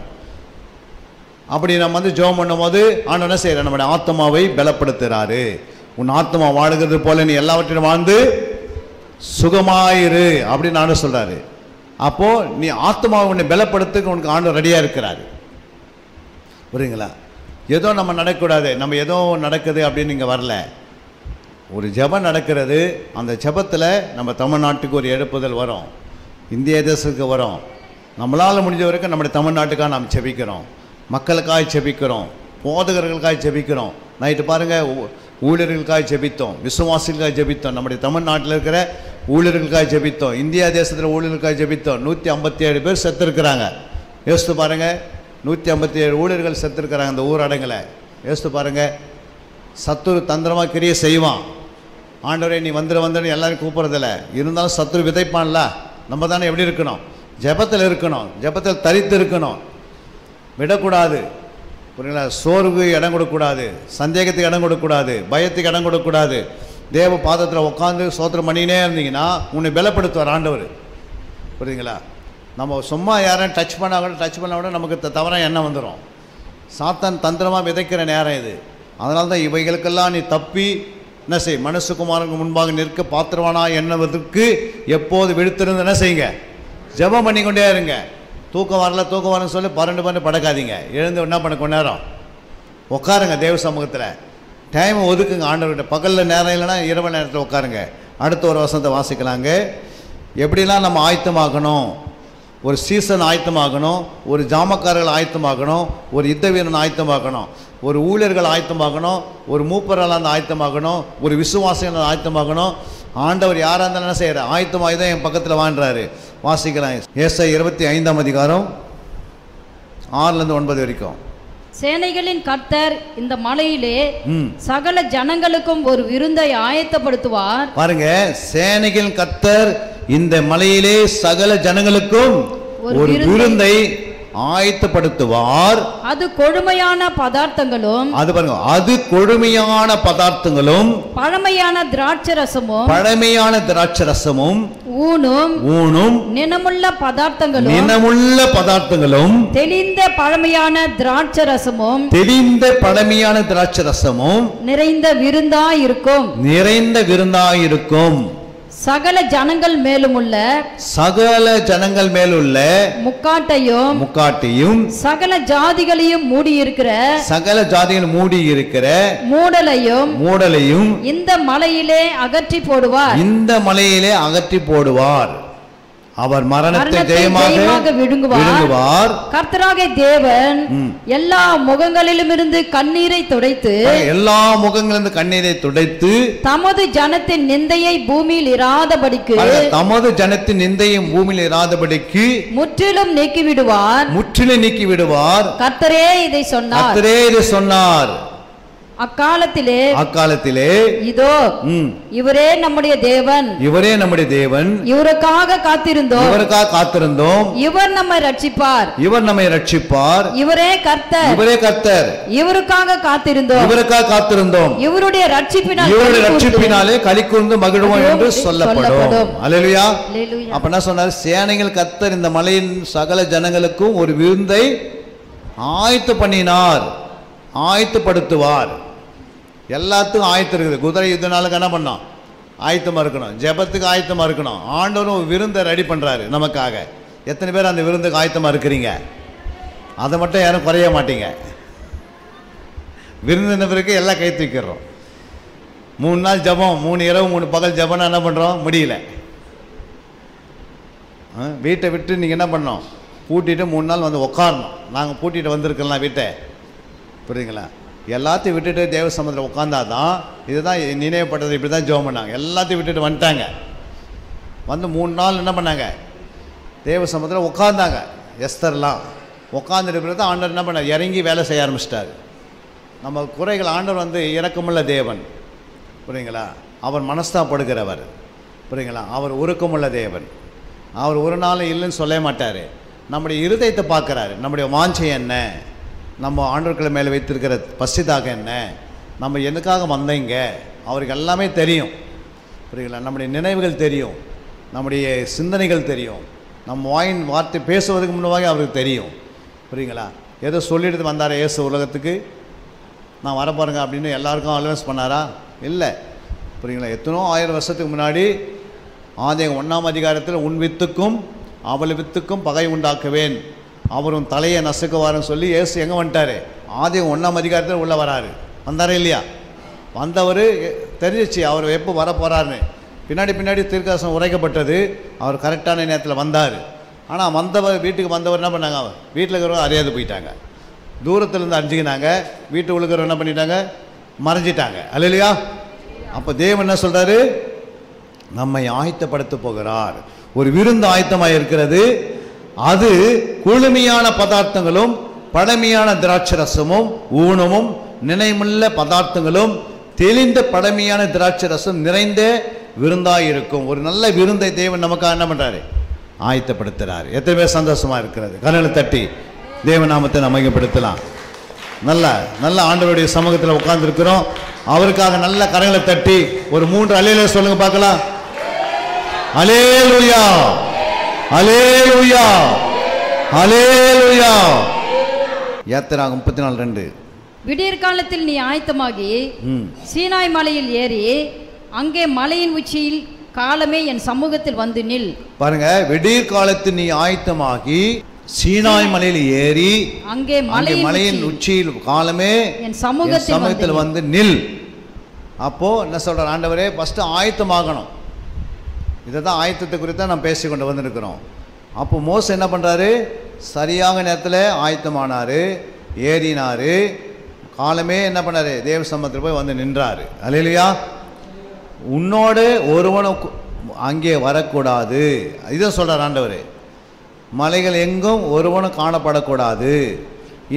அப்படி நம்ம வந்து ஜெபம் பண்ணும்போது ஆண்டவர் என்ன செய்யற நம்முடைய ஆத்மாவை பலப்படுத்துகிறாரு உன் ஆத்மா வாழுகிறது போல நீ எல்லாவற்றையும் வாழ்ந்து சுகமாயிரு அப்படின்னு ஆண்டு சொல்கிறாரு அப்போது நீ ஆத்மாவை உன்னை பலப்படுத்துக்கு உனக்கு ஆண்டு ரெடியாக இருக்கிறாரு. புரியுங்களா ஏதோ நம்ம நடக்கக்கூடாது. நம்ம ஏதோ நடக்குது அப்படின்னு நீங்கள் வரல. ஒரு ஜெபம் நடக்கிறது அந்த ஜெபத்தில் நம்ம தமிழ்நாட்டுக்கு ஒரு எழுப்புதல் வரும். இந்திய தேசத்துக்கு வரும். நம்மளால் முடிஞ்ச வரைக்கும் நம்முடைய தமிழ்நாட்டுக்காக நாம் ஜெபிக்கிறோம். மக்களுக்காக செபிக்கிறோம். போதகர்களுக்காக செபிக்கிறோம். நைட்டு பாருங்கள் ஊழியர்களுக்காக ஜெபித்தோம் விசுவாசிகளுக்காக ஜெபித்தோம் நம்முடைய தமிழ்நாட்டில் இருக்கிற ஊழியர்களுக்காக ஜெபித்தோம் இந்தியா தேசத்தில் ஊழியர்களுக்காக ஜெபித்தோம் நூற்றி ஐம்பத்தி ஏழு பேர் செத்துருக்குறாங்க. யோசித்து பாருங்கள் நூற்றி ஐம்பத்தி ஏழு ஊழியர்கள் செத்துருக்குறாங்க அந்த ஊரடங்கில். யோசித்து பாருங்கள் சத்துரு தந்திரமாக கிரியை செய்வான். ஆண்டவரே நீ வந்துட வந்துடு எல்லாரும் கூப்பிட்றதில்ல. இருந்தாலும் சத்துரு விதைப்பான்ல. நம்ம தானே எப்படி இருக்கணும்? ஜெபத்தில் இருக்கணும். ஜெபத்தில் தரித்து இருக்கணும். விடக்கூடாது. புரியுங்களா சோர்வு இடம் கொடுக்கக்கூடாது. சந்தேகத்துக்கு இடம் கொடுக்கக்கூடாது. பயத்துக்கு இடம் கொடுக்கக்கூடாது. தேவ பாதத்தில் உட்காந்து சோத்திரம் பண்ணினே இருந்தீங்கன்னா உன்னை பலப்படுத்துவார் ஆண்டவர். புரியுதுங்களா? நம்ம சும்மா யாரையும் டச் பண்ணா கூட டச் பண்ணால் கூட நமக்கு தவறாக எண்ணம் வந்துடும் சாத்தான் தந்திரமாக விதைக்கிற நேரம் இது. அதனால தான் இவைகளுக்கெல்லாம் நீ தப்பி என்ன செய்? மனசுக்குமாருக்கு முன்பாக நிற்க பாத்திரவானா என்னவதற்கு எப்போது விழுத்திருந்து என்ன செய்யுங்க? ஜெபம் பண்ணிக்கொண்டே இருங்க. தூக்கம் வரல தூக்கம் வரலன்னு சொல்லி பரண்டு பரண்டு படக்காதீங்க. எழுந்து என்ன பண்ண கொஞ்ச நேரம். உட்காருங்க தேவ சமூகத்தில். டைம் ஒதுக்குங்க ஆண்டவர்கிட்ட. பகலில் நேரம் இல்லைன்னா இரவு நேரத்தில் உட்காருங்க. அடுத்த ஒரு வசனத்தை வாசிக்கலாங்க. எப்படிலாம் நம்ம ஆயத்தமாகணும்? ஒரு சீசன் ஆயத்தமாகணும் ஒரு ஜாமக்காரர்கள் ஆயத்தமாகணும் ஒரு யுத்த வீரன் ஆயத்தமாகணும் ஒரு ஊழியர்கள் ஆயத்தமாகணும் ஒரு மூப்பரால் அந்த ஆயத்தமாகணும் ஒரு விசுவாசிகள் ஆயத்தமாகணும் ஆண்டவர் யாராக இருந்தாலும் என்ன செய்யற ஆயத்தமாகி தான் என் பக்கத்தில் வாழ்றாரு வாசிக்கலாம். ஏசை இருபத்தி ஐந்தாம் அதிகாரம் ஆறுலேருந்து ஒன்பது வரைக்கும். சேனைகளின் கர்த்தர் இந்த மலையிலே சகல ஜனங்களுக்கும் ஒரு விருந்தை ஆயத்தப்படுத்துவார். பாருங்க சேனைகள் கத்தர் இந்த மலையிலே சகல ஜனங்களுக்கும் ஒரு விருந்தை ஆயத்தப்படுத்துவார். அது கொழுமையான பதார்த்தங்களும் அது பாருங்க அது கொழுமையான பதார்த்தங்களும் பழமையான திராட்சரசமும் பழமையான திராட்சரசமும் ஊனும் ஊனும் நினமுள்ள பதார்த்தங்களும் நினமுள்ள பதார்த்தங்களும் தெளிந்த பழமையான திராட்சரசமும் தெளிந்த பழமையான திராட்சரசமும் நிறைந்த விருந்தாய் இருக்கும். நிறைந்த விருந்தாயிருக்கும் சகல ஜனங்கள் மேலும் உள்ள சகல ஜனங்கள் மேலுள்ள முக்காட்டையும் முக்காட்டியும் சகல ஜாதிகளையும் மூடியிருக்கிற சகல ஜாதிகள் மூடி இருக்கிற மூடலையும் மூடலையும் இந்த மலையிலே அகற்றி போடுவார். இந்த மலையிலே அகற்றி போடுவார். அவர் மரணத்தை ஜெயமாக விழுங்குவார். கர்த்தராகிய தேவன். எல்லா முகங்களிலும் இருந்து கண்ணீரை துடைத்து எல்லா முகங்களிலிருந்து கண்ணீரை துடைத்து தமது ஜனத்தின் நிந்தையை பூமியில் இராதபடிக்கு தமது ஜனத்தின் நிந்தையும் பூமியில் இராதபடிக்கு முற்றிலும் நீக்கிவிடுவார். முற்றிலும் நீக்கி விடுவார் கர்த்தரே இதை சொன்னார். கர்த்தரே இது சொன்னார். அக்காலத்திலே அக்காலத்திலே இதோ இவரே நம்முடைய தேவன். இவரே நம்முடைய தேவன். இவருக்காக காத்திருந்தோம். இவருக்காக காத்திருந்தோம். இவர் நம்மை ரட்சிப்பார். இவர் நம்மை ரட்சிப்பார். இவரே கர்த்தர். இவரே கர்த்தர். இவருக்காக காத்திருந்தோம். இவருக்காக காத்திருந்தோம். இவருடைய ரட்சிப்பினால் இவருடைய ரட்சிப்பினாலே களி கூர்ந்து மகிழ்வோம் என்று சொல்லப்படும். அல்லேலூயா. அப்ப என்ன சொன்னார்? சேனைகள் கத்தர் இந்த மலையின் சகல ஜனங்களுக்கும் ஒரு விருந்தை ஆயத்து பண்ணினார் ஆயத்துப்படுத்துவார். எல்லாத்துக்கும் ஆயத்தம் இருக்குது. குதிரை யுத்தனாலுக்கு என்ன பண்ணோம் ஆயத்தமாக இருக்கணும். ஜெபத்துக்கு ஆயத்தமாக இருக்கணும். ஆண்டவரும் விருந்தை ரெடி பண்ணுறாரு நமக்காக. எத்தனை பேர் அந்த விருந்துக்கு ஆயத்தமாக இருக்கிறீங்க? அதை மட்டும் யாரும் குறைய மாட்டீங்க. விருந்தின பிறகு எல்லாம் கை தூக்கிடுறோம். மூணு நாள் ஜெபம் மூணு இரவு மூணு பகல் ஜெபம்னா என்ன பண்ணுறோம் முடியல. ஆ, வீட்டை விட்டு நீங்கள் என்ன பண்ணோம் பூட்டிட்டு மூணு நாள் வந்து உட்காரணும் நாங்கள் பூட்டிகிட்டு வந்திருக்கலாம் வீட்டை. புரியுதுங்களா? எல்லாத்தையும் விட்டுட்டு தேவ சமுதிரம் உட்காந்தாதான் இதுதான் நினைவுப்பட்டது இப்படி தான் ஜோம் பண்ணாங்க. எல்லாத்தையும் விட்டுட்டு வந்துட்டாங்க. வந்து மூணு நாள் என்ன பண்ணாங்க? தேவ சமுதிரம் உட்காந்தாங்க எஸ்தர்லாம். உட்காந்துட்டு பிறகு ஆண்டவர் என்ன பண்ணார்? இறங்கி வேலை செய்ய ஆரம்பிச்சிட்டாரு. நம்ம குறைகள் ஆண்டவர் வந்து இறக்கமுள்ள தேவன். புரியுங்களா? அவர் மனஸ்தாப்படுகிறவர் புரியுங்களா? அவர் உருக்கமுள்ள தேவன். அவர் ஒரு நாள் இல்லைன்னு சொல்ல மாட்டார். நம்முடைய இருதயத்தை பார்க்குறாரு. நம்முடைய வாஞ்சை என்ன? நம்ம ஆண்டவர்கள் மேலே வைத்திருக்கிற பசிதாக என்ன? நம்ம எதுக்காக வந்தீங்க? அவருக்கு எல்லாமே தெரியும். புரியுங்களா நம்முடைய நினைவுகள் தெரியும். நம்முடைய சிந்தனைகள் தெரியும். நம்ம வாயின் வார்த்தை பேசுவதற்கு முன்னதாக அவருக்கு தெரியும். புரியுங்களா ஏதோ சொல்லிட்டு வந்தார் இயேசு உலகத்துக்கு? நான் வரப்பாருங்க அப்படின்னு எல்லாருக்கும் அலவன்ஸ் பண்ணாரா? இல்லை. புரியுங்களா எத்தனோ ஆயிரம் வருஷத்துக்கு முன்னாடி ஆதியம் ஒன்றாம் அதிகாரத்தில் உன் வித்துக்கும் அவள் வித்துக்கும் பகை உண்டாக்குவேன். அவரும் தலையை நசுக்குவாருன்னு சொல்லி இயேசு எங்கே வந்துட்டார்? ஆதியம் ஒன்றாம் அதிகாரத்தில் உள்ளே வராரு. வந்தாரே இல்லையா? வந்தவர் தெரிஞ்சிச்சு அவர் எப்போ வர போகிறாருன்னு பின்னாடி பின்னாடி தீர்க்கதரிசனம் உரைக்கப்பட்டது. அவர் கரெக்டான நேரத்தில் வந்தார். ஆனால் வந்தவர் வீட்டுக்கு வந்தவர் என்ன பண்ணாங்க அவர்? வீட்டில் இருக்கிறவங்க அறியாது போயிட்டாங்க. தூரத்துலேருந்து அறிஞ்சிக்கினாங்க வீட்டு உழுக்கிறவர் என்ன பண்ணிட்டாங்க? மறைஞ்சிட்டாங்க. அல்லையா அப்போ தேவன் என்ன சொல்கிறாரு நம்மை ஆயத்தப்படுத்த போகிறார். ஒரு விருந்து ஆயத்தமாக இருக்கிறது அது குளுமையான பதார்த்தங்களும் பழமையான திராட்சை ரசமும் ஊனமும் நினைமுள்ள பதார்த்தங்களும் தெளிந்த பழமையான திராட்சை ரசம் நிறைந்த விருந்தாக இருக்கும் ஒரு நல்ல விருந்தை தேவன் நமக்காக என்ன பண்ணுறாரு ஆயத்தப்படுத்துகிறார் எத்தனை பேர் சந்தோஷமாக இருக்கிறது? கரலை தட்டி தேவநாமத்தை அமைக்கப்படுத்தலாம் நல்ல நல்ல ஆண்டவருடைய சமூகத்தில் உட்கார்ந்துருக்கிறோம். அவருக்காக நல்ல கரங்களை தட்டி ஒரு மூன்று அலையில சொல்லுங்க பார்க்கலாம். அலேலுயா அலேலுயா அலேலுயா யாத்திராக முப்பத்தி நாலு ரெண்டு விடியற்காலத்தில் நீ ஆயத்தமாகி ம். சீனாய் மலையில் ஏறி அங்கே மலையின் உச்சியில் காலமே என் சமூகத்தில் வந்து நில். பாருங்க விடியற் காலத்து நீ ஆயத்தமாகி சீனாய் மலையில் ஏறி அங்கே அங்கே மலையின் மலையின் உச்சியில் காலமே என் சமூகத்தில் வந்து நில். அப்போ என்ன சொல்றார் ஆண்டவரே? ஃபஸ்ட்டு ஆயத்தமாகணும். இதை தான் ஆயத்தத்தை குறித்து தான் நாம் பேசி கொண்டு வந்திருக்கிறோம். அப்போ மோஸ் என்ன பண்ணுறாரு சரியாக நேரத்தில் ஆயத்தமானார் ஏறினார். காலமே என்ன பண்ணார்? தேவசம்பத்தில் போய் வந்து நின்றாரு. அல்லையா உன்னோடு ஒருவனும் அங்கே வரக்கூடாது. இதை சொல்கிறார் ஆண்டவர். மலைகள் எங்கும் ஒருவனும் காணப்படக்கூடாது.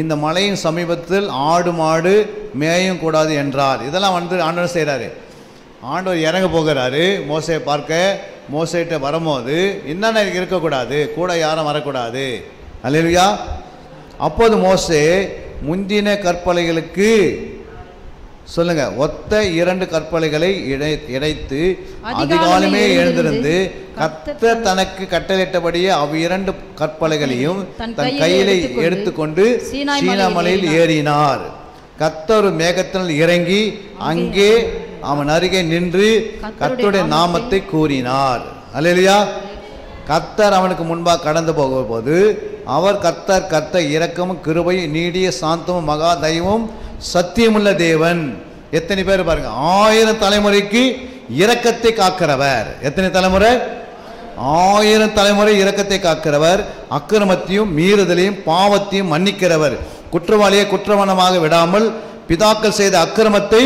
இந்த மலையின் சமீபத்தில் ஆடு மாடு மேயும் கூடாது என்றார். இதெல்லாம் வந்து ஆண்டவர் செய்கிறாரு ஆண்டவர் இறங்க போகிறாரு. மோசையை பார்க்க மோசைகிட்ட வரும்போது என்னென்ன இருக்கக்கூடாது கூட யாரும் வரக்கூடாது. அல்லையா அப்போது மோசே முந்தின கற்பலைகளுக்கு சொல்லுங்க ஒத்த இரண்டு கற்பலைகளை இடை இடைத்து அதிகாலமே எழுந்திருந்து கத்த தனக்கு கட்டளையிட்டபடியே அவ் இரண்டு கற்பலைகளையும் தன் கையிலே எடுத்துக்கொண்டு எடுத்துக்கொண்டு சீனாய் சீனா மலையில் மலையில் ஏறினார். கத்தர் மேகத்தில் இறங்கி அங்கே அவன் அருகே நின்று கர்த்தருடைய நாமத்தை கூறினார். அல்லையா கர்த்தர் அவனுக்கு முன்பாக கடந்து போகும்போது அவர் கர்த்தர் கர்த்தர் இரக்கமும் கிருபையும் நீடிய சாந்தமும் மகா தயவும் சத்தியமுள்ள தேவன். எத்தனை பேர் பாருங்க ஆயிரம் தலைமுறைக்கு இரக்கத்தை காக்கிறவர். எத்தனை தலைமுறை? ஆயிரம் தலைமுறை இரக்கத்தை காக்கிறவர். அக்கிரமத்தையும் மீறுதலையும் பாவத்தையும் மன்னிக்கிறவர். குற்றவாளியை குற்றவாளமாக விடாமல் பிதாக்கள் செய்த அக்கிரமத்தை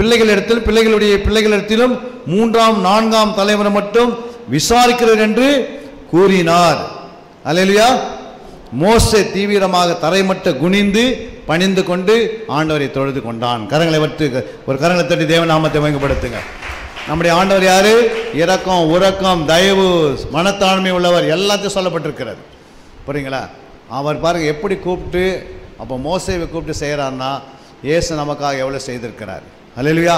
பிள்ளைகளிடத்தில் பிள்ளைகளுடைய பிள்ளைகளிடத்திலும் மூன்றாம் நான்காம் தலைமுறை மட்டும் விசாரிக்கிறார் என்று கூறினார். அல்லேலூயா. மோச தீவிரமாக தரைமட்ட குனிந்து பணிந்து கொண்டு ஆண்டவரை தொழுது கொண்டான். கரங்களை வற்று ஒரு கரங்களை தட்டி தேவநாமத்தை மயங்கப்படுத்துங்க நம்முடைய ஆண்டவர் யாரு? இறக்கம் உறக்கம் தயவு மனத்தாண்மை உள்ளவர் எல்லாத்தையும் சொல்லப்பட்டிருக்கிறது. புரியுங்களா? அவர் பாருங்க எப்படி கூப்பிட்டு அப்போ மோசைவை கூப்பிட்டு செய்கிறாருன்னா இயேசு நமக்காக எவ்வளோ செய்திருக்கிறார். அல்லேலூயா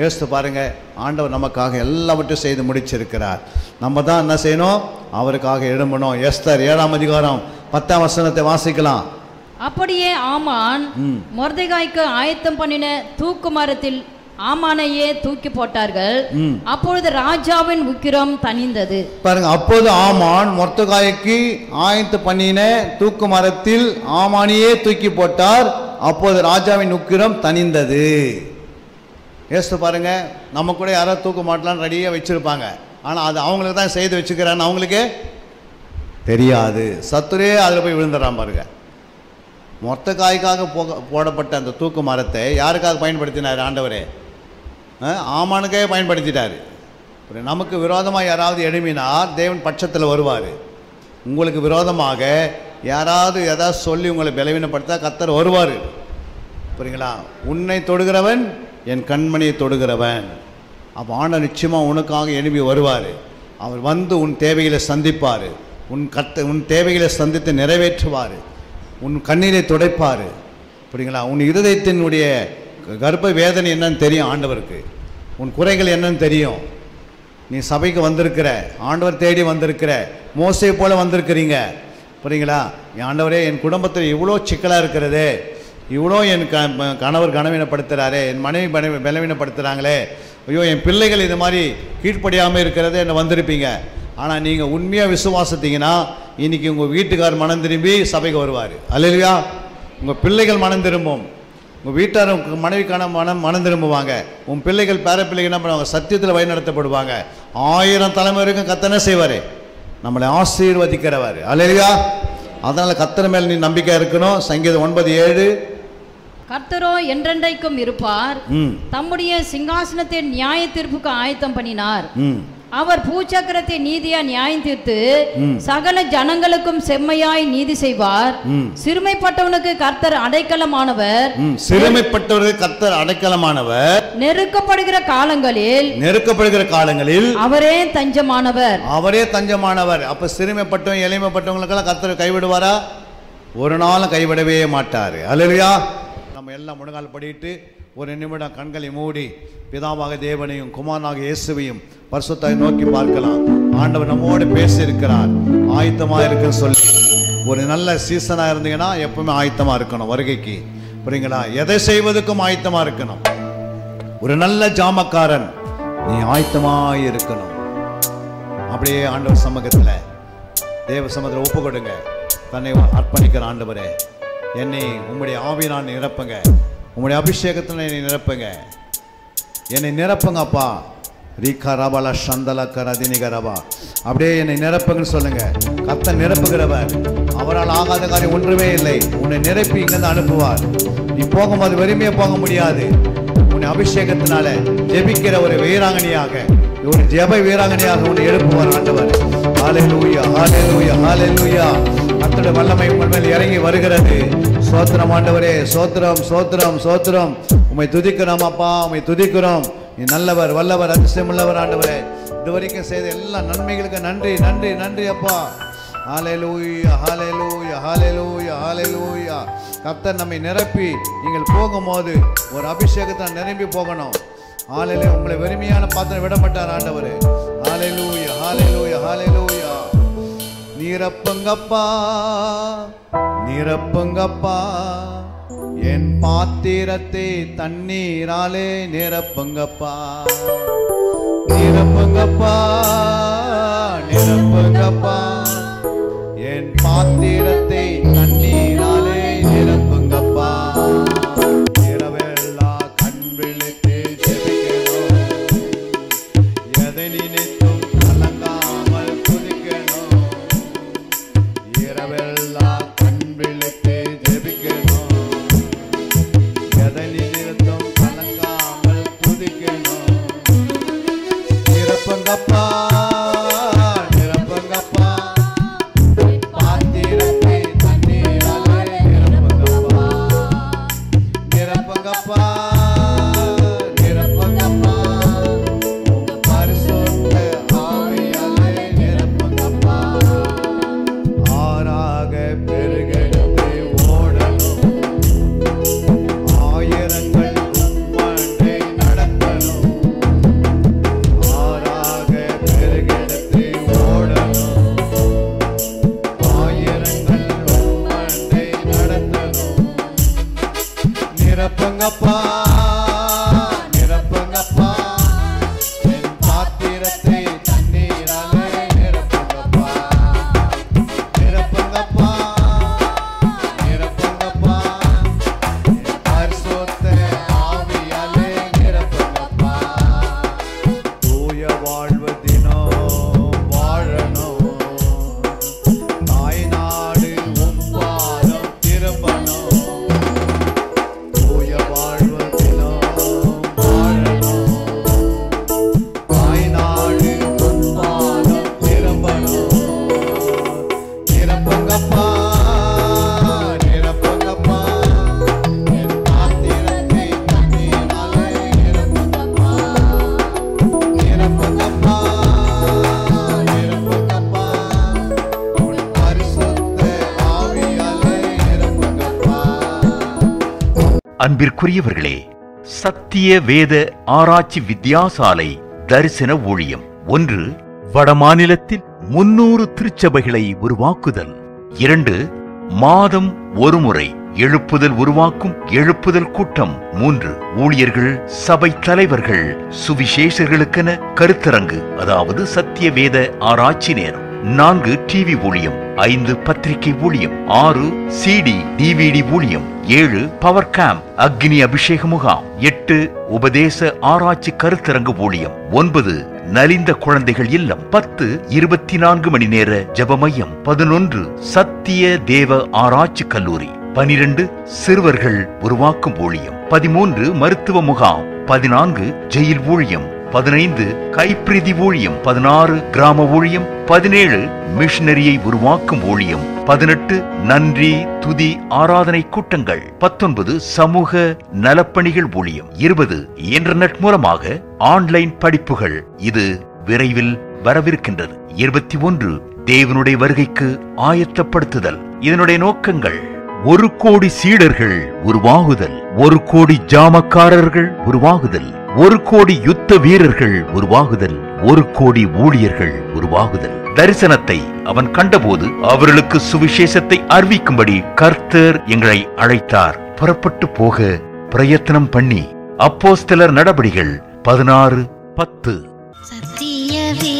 யோசித்து பாருங்க ஆண்டவர் நமக்காக எல்லாவற்றையும் செய்து முடிச்சிருக்கிறார். நம்ம தான் என்ன செய்யணும்? அவருக்காக எழும்பணும். எஸ்தர் ஏழாம் அதிகாரம் பத்தாம் வசனத்தை வாசிக்கலாம். அப்படியே ஆமான். மொர்தெகாய்க்கு ஆயத்தம் பண்ணின தூக்கு மரத்தில் ஆமானையே தூக்கி போட்டார்கள். அப்பொழுது ராஜாவின் உக்கிரம் தணிந்தது. பாருங்க அப்போது ஆமான் மொர்த்தகாய்க்கு ஆயத்து பண்ணின தூக்கு மரத்தில் ஆமானியே தூக்கி போட்டார். அப்போது ராஜாவின் உக்கிரம் தணிந்தது. யோசித்து பாருங்க நம்ம கூட யாரோ தூக்க மாட்டலான்னு ரெடியாக வச்சுருப்பாங்க. ஆனால் அது அவங்களுக்கு தான் செய்து வச்சுக்கிறான்னு அவங்களுக்கு தெரியாது. சத்துரே அதில் போய் விழுந்துடுறான் பாருங்க. மொத்த காய்க்காக போக போடப்பட்ட அந்த தூக்கு மரத்தை யாருக்காக பயன்படுத்தினார் ஆண்டவரே? ஆமானுக்கே பயன்படுத்திட்டார். நமக்கு விரோதமாக யாராவது எழுமினார் தேவன் பட்சத்தில் வருவார். உங்களுக்கு விரோதமாக யாராவது எதாவது சொல்லி உங்களை பலவீனப்படுத்தா கத்தர் வருவார். புரியுங்களா? உன்னை தொடுகிறவன் என் கண்மணியை தொடுகிறவன். அப்போ ஆண்டவர் நிச்சயமாக உனக்காக எழுப்பி வருவார். அவர் வந்து உன் தேவைகளை சந்திப்பார். உன் கத்த உன் தேவைகளை சந்தித்து நிறைவேற்றுவார். உன் கண்ணீரை துடைப்பார். புரியுங்களா? உன் இருதயத்தினுடைய கர்ப்ப வேதனை என்னன்னு தெரியும் ஆண்டவருக்கு. உன் குறைகள் என்னன்னு தெரியும். நீ சபைக்கு வந்திருக்கிற ஆண்டவர் தேடி வந்திருக்கிற மோசை போல் வந்திருக்கிறீங்க. புரியுங்களா? என் ஆண்டவரே என் குடும்பத்தில் இவ்வளோ சிக்கலாக இருக்கிறது. இவ்வளோ என் க கணவர் கனவீனப்படுத்துகிறாரே என் மனைவி பனவி பலவீனப்படுத்துகிறாங்களே ஐயோ என் பிள்ளைகள் இது மாதிரி கீழ்ப்படியாமல் இருக்கிறதே என்ன வந்திருப்பீங்க. ஆனால் நீங்கள் உண்மையாக விசுவாசத்தீங்கன்னா இன்றைக்கி உங்கள் வீட்டுக்கார் மனம் திரும்பி சபைக்கு வருவார். அல்லையா உங்கள் பிள்ளைகள் மனம் திரும்பும். உங்கள் வீட்டார் உங்கள் மனைவிக்கான மனம் மனம் திரும்புவாங்க. உன் பிள்ளைகள் பேர பிள்ளைகள் என்ன பண்ணுவாங்க? சத்தியத்தில் வழிநடத்தப்படுவாங்க. ஆயிரம் தலைமை வரைக்கும் கத்தனை செய்வார்? நம்மளை ஆசீர்வதிக்கிறவர். அல்லையா அதனால் கத்தனை மேல் நீ நம்பிக்கை இருக்கணும். சங்கீதம் ஒன்பது ஏழு. கர்த்தரோ என்றென்றைக்கும் இருப்பார். தம்முடைய சிங்காசனத்தை நியாய தீர்ப்புக்கு ஆயத்தம் பண்ணினார். அவர் பூச்சக்கரத்தை நீதியா நியாயம் தீர்த்து. சகல ஜனங்களுக்கும் செம்மையாய் நீதி செய்வார். சிறுமைப்பட்டவனுக்கு கர்த்தர் அடைக்கலமானவர். ம். சிறுமைப்பட்டவர்கள் கத்தர் அடைக்கலமானவர். நெருக்கப்படுகிற காலங்களில் நெருக்கப்படுகிற காலங்களில் அவரே தஞ்சமானவர். அவரே தஞ்சமானவர். அப்ப சிறுமைப்பட்டவங்க எளிமைப்பட்டவங்களுக்கெல்லாம் கத்தர் கைவிடுவாரா? ஒரு நாளும் கைவிடவே மாட்டார். அல்லையா நம்ம எல்லாம் முழுங்கால் படிட்டு ஒரு நிமிடம் கண்களை மூடி பிதாவாக தேவனையும் குமாரனாக இயேசுவையும் பரிசுத்தாய் நோக்கி பார்க்கலாம். ஆண்டவர் நம்மோடு பேசியிருக்கிறார். ஆயத்தமாக இருக்க இருக்குன்னு சொல்லி. ஒரு நல்ல சீசனாக இருந்தீங்கன்னா எப்பவுமே ஆயத்தமாக இருக்கணும் வருகைக்கு. புரியுங்களா? எதை செய்வதற்கும் ஆயத்தமாக இருக்கணும். ஒரு நல்ல ஜாமக்காரன் நீ ஆயத்தமாக இருக்கணும். அப்படியே ஆண்டவர் சமூகத்தில் தேவ சமூகத்தில் ஒப்பு கொடுங்க தன்னை அர்ப்பணிக்கிற ஆண்டவரே. என்னை உம்முடைய ஆவினால் நிரப்புங்க. உம்முடைய அபிஷேகத்தில் என்னை நிரப்புங்க. என்னை நிரப்புங்க அப்பா. ரீகா ரபாலா சந்தல கரதினிக ரபா. அப்படியே என்னை நிரப்புங்கன்னு சொல்லுங்க. கத்த நிரப்புகிறவர். அவரால் ஆகாத காரியம் ஒன்றுமே இல்லை. உன்னை நிரப்பி இங்கிருந்து அனுப்புவார். நீ போகும்போது வெறுமையா போக முடியாது. உன்னை அபிஷேகத்தினால ஜெபிக்கிற ஒரு வீராங்கனியாக ஒரு ஜெப வீராங்கனியாக உன்னை எழுப்புவார் ஆண்டவர். ஹalleluya ஹalleluya ஹalleluya. கர்த்தருடைய வல்லமை உங்கள் இறங்கி வருகிறது. சோத்திரம் ஆண்டவரே சோத்திரம் சோத்திரம் சோத்திரம். உம்மை துதிக்கிறோம் அப்பா உம்மை துதிக்கிறோம். நீ நல்லவர் வல்லவர் அதிசயமுள்ளவர் ஆண்டவரே. இதுவரைக்கும் செய்த எல்லா நன்மைகளுக்கு நன்றி நன்றி நன்றி அப்பா. ஹalleluya ஹalleluya ஹalleluya ஹalleluya. கர்த்தர் நம்மை நிரப்பி நீங்கள் போகும்போது ஒரு அபிஷேகத்தை நிரம்பி போகணும். ஆலையில உங்களை வெறுமையான பாத்திரம் விடப்பட்டார் மாட்டார் ஆண்டவர். ஹalleluya ஹalleluya ஹalleluya. நிரப்புங்கப்பா நிரப்புங்கப்பா. என் பாத்திரத்தை தண்ணீராலே நிரப்புங்கப்பா. நிரப்புங்கப்பா நிரப்புங்கப்பா. என் பாத்திரத்தை அன்பிற்குரியவர்களே சத்திய வேத ஆராய்ச்சி வித்யாசாலை தரிசன ஊழியம் ஒன்று வடமாநிலத்தில் முன்னூறு திருச்சபைகளை உருவாக்குதல். இரண்டு மாதம் ஒருமுறை எழுப்புதல் உருவாக்கும் எழுப்புதல் கூட்டம். மூன்று ஊழியர்கள் சபை தலைவர்கள் சுவிசேஷர்களுக்கென கருத்தரங்கு அதாவது சத்திய வேத ஆராய்ச்சி நேரம். நான்கு டிவி ஊழியம் ஐந்து பத்திரிகை ஊழியம். ஆறு சிடி டிவிடி ஊழியம். ஏழு பவர் கேம்ப் அக்னி அபிஷேக முகாம் எட்டு உபதேச ஆராய்ச்சி கருத்தரங்கு ஊழியம் ஒன்பது நலிந்த குழந்தைகள் இல்லம் பத்து இருபத்தி நான்கு மணி நேர ஜப மையம் பதினொன்று சத்திய தேவ ஆராய்ச்சி கல்லூரி பனிரெண்டு சிறுவர்கள் உருவாக்கும் ஊழியம் பதிமூன்று மருத்துவ முகாம் பதினான்கு ஜெயில் ஊழியம் பதினைந்து கைப்பிரதி ஊழியம் பதினாறு கிராம ஊழியம் பதினேழு மிஷனரியை உருவாக்கும் ஊழியம் பதினெட்டு நன்றி துதி ஆராதனை கூட்டங்கள் பத்தொன்பது சமூக நலப்பணிகள் ஊழியம் இருபது இன்டர்நெட் மூலமாக ஆன்லைன் படிப்புகள். இது விரைவில் வரவிருக்கின்றது. இருபத்தி ஒன்று தேவனுடைய வருகைக்கு ஆயத்தப்படுத்துதல். இதனுடைய நோக்கங்கள் ஒரு கோடி சீடர்கள் உருவாகுதல் ஒரு கோடி ஜாமக்காரர்கள் உருவாகுதல். ஒரு கோடி யுத்த வீரர்கள் உருவாகுதல் ஒரு கோடி ஊழியர்கள் உருவாகுதல். தரிசனத்தை அவன் கண்டபோது அவர்களுக்கு சுவிசேஷத்தை அறிவிக்கும்படி கர்த்தர் எங்களை அழைத்தார். புறப்பட்டு போக பிரயத்தனம் பண்ணி அப்போஸ்தலர் நடபடிகள் பதினாறு பத்து. சத்தியவே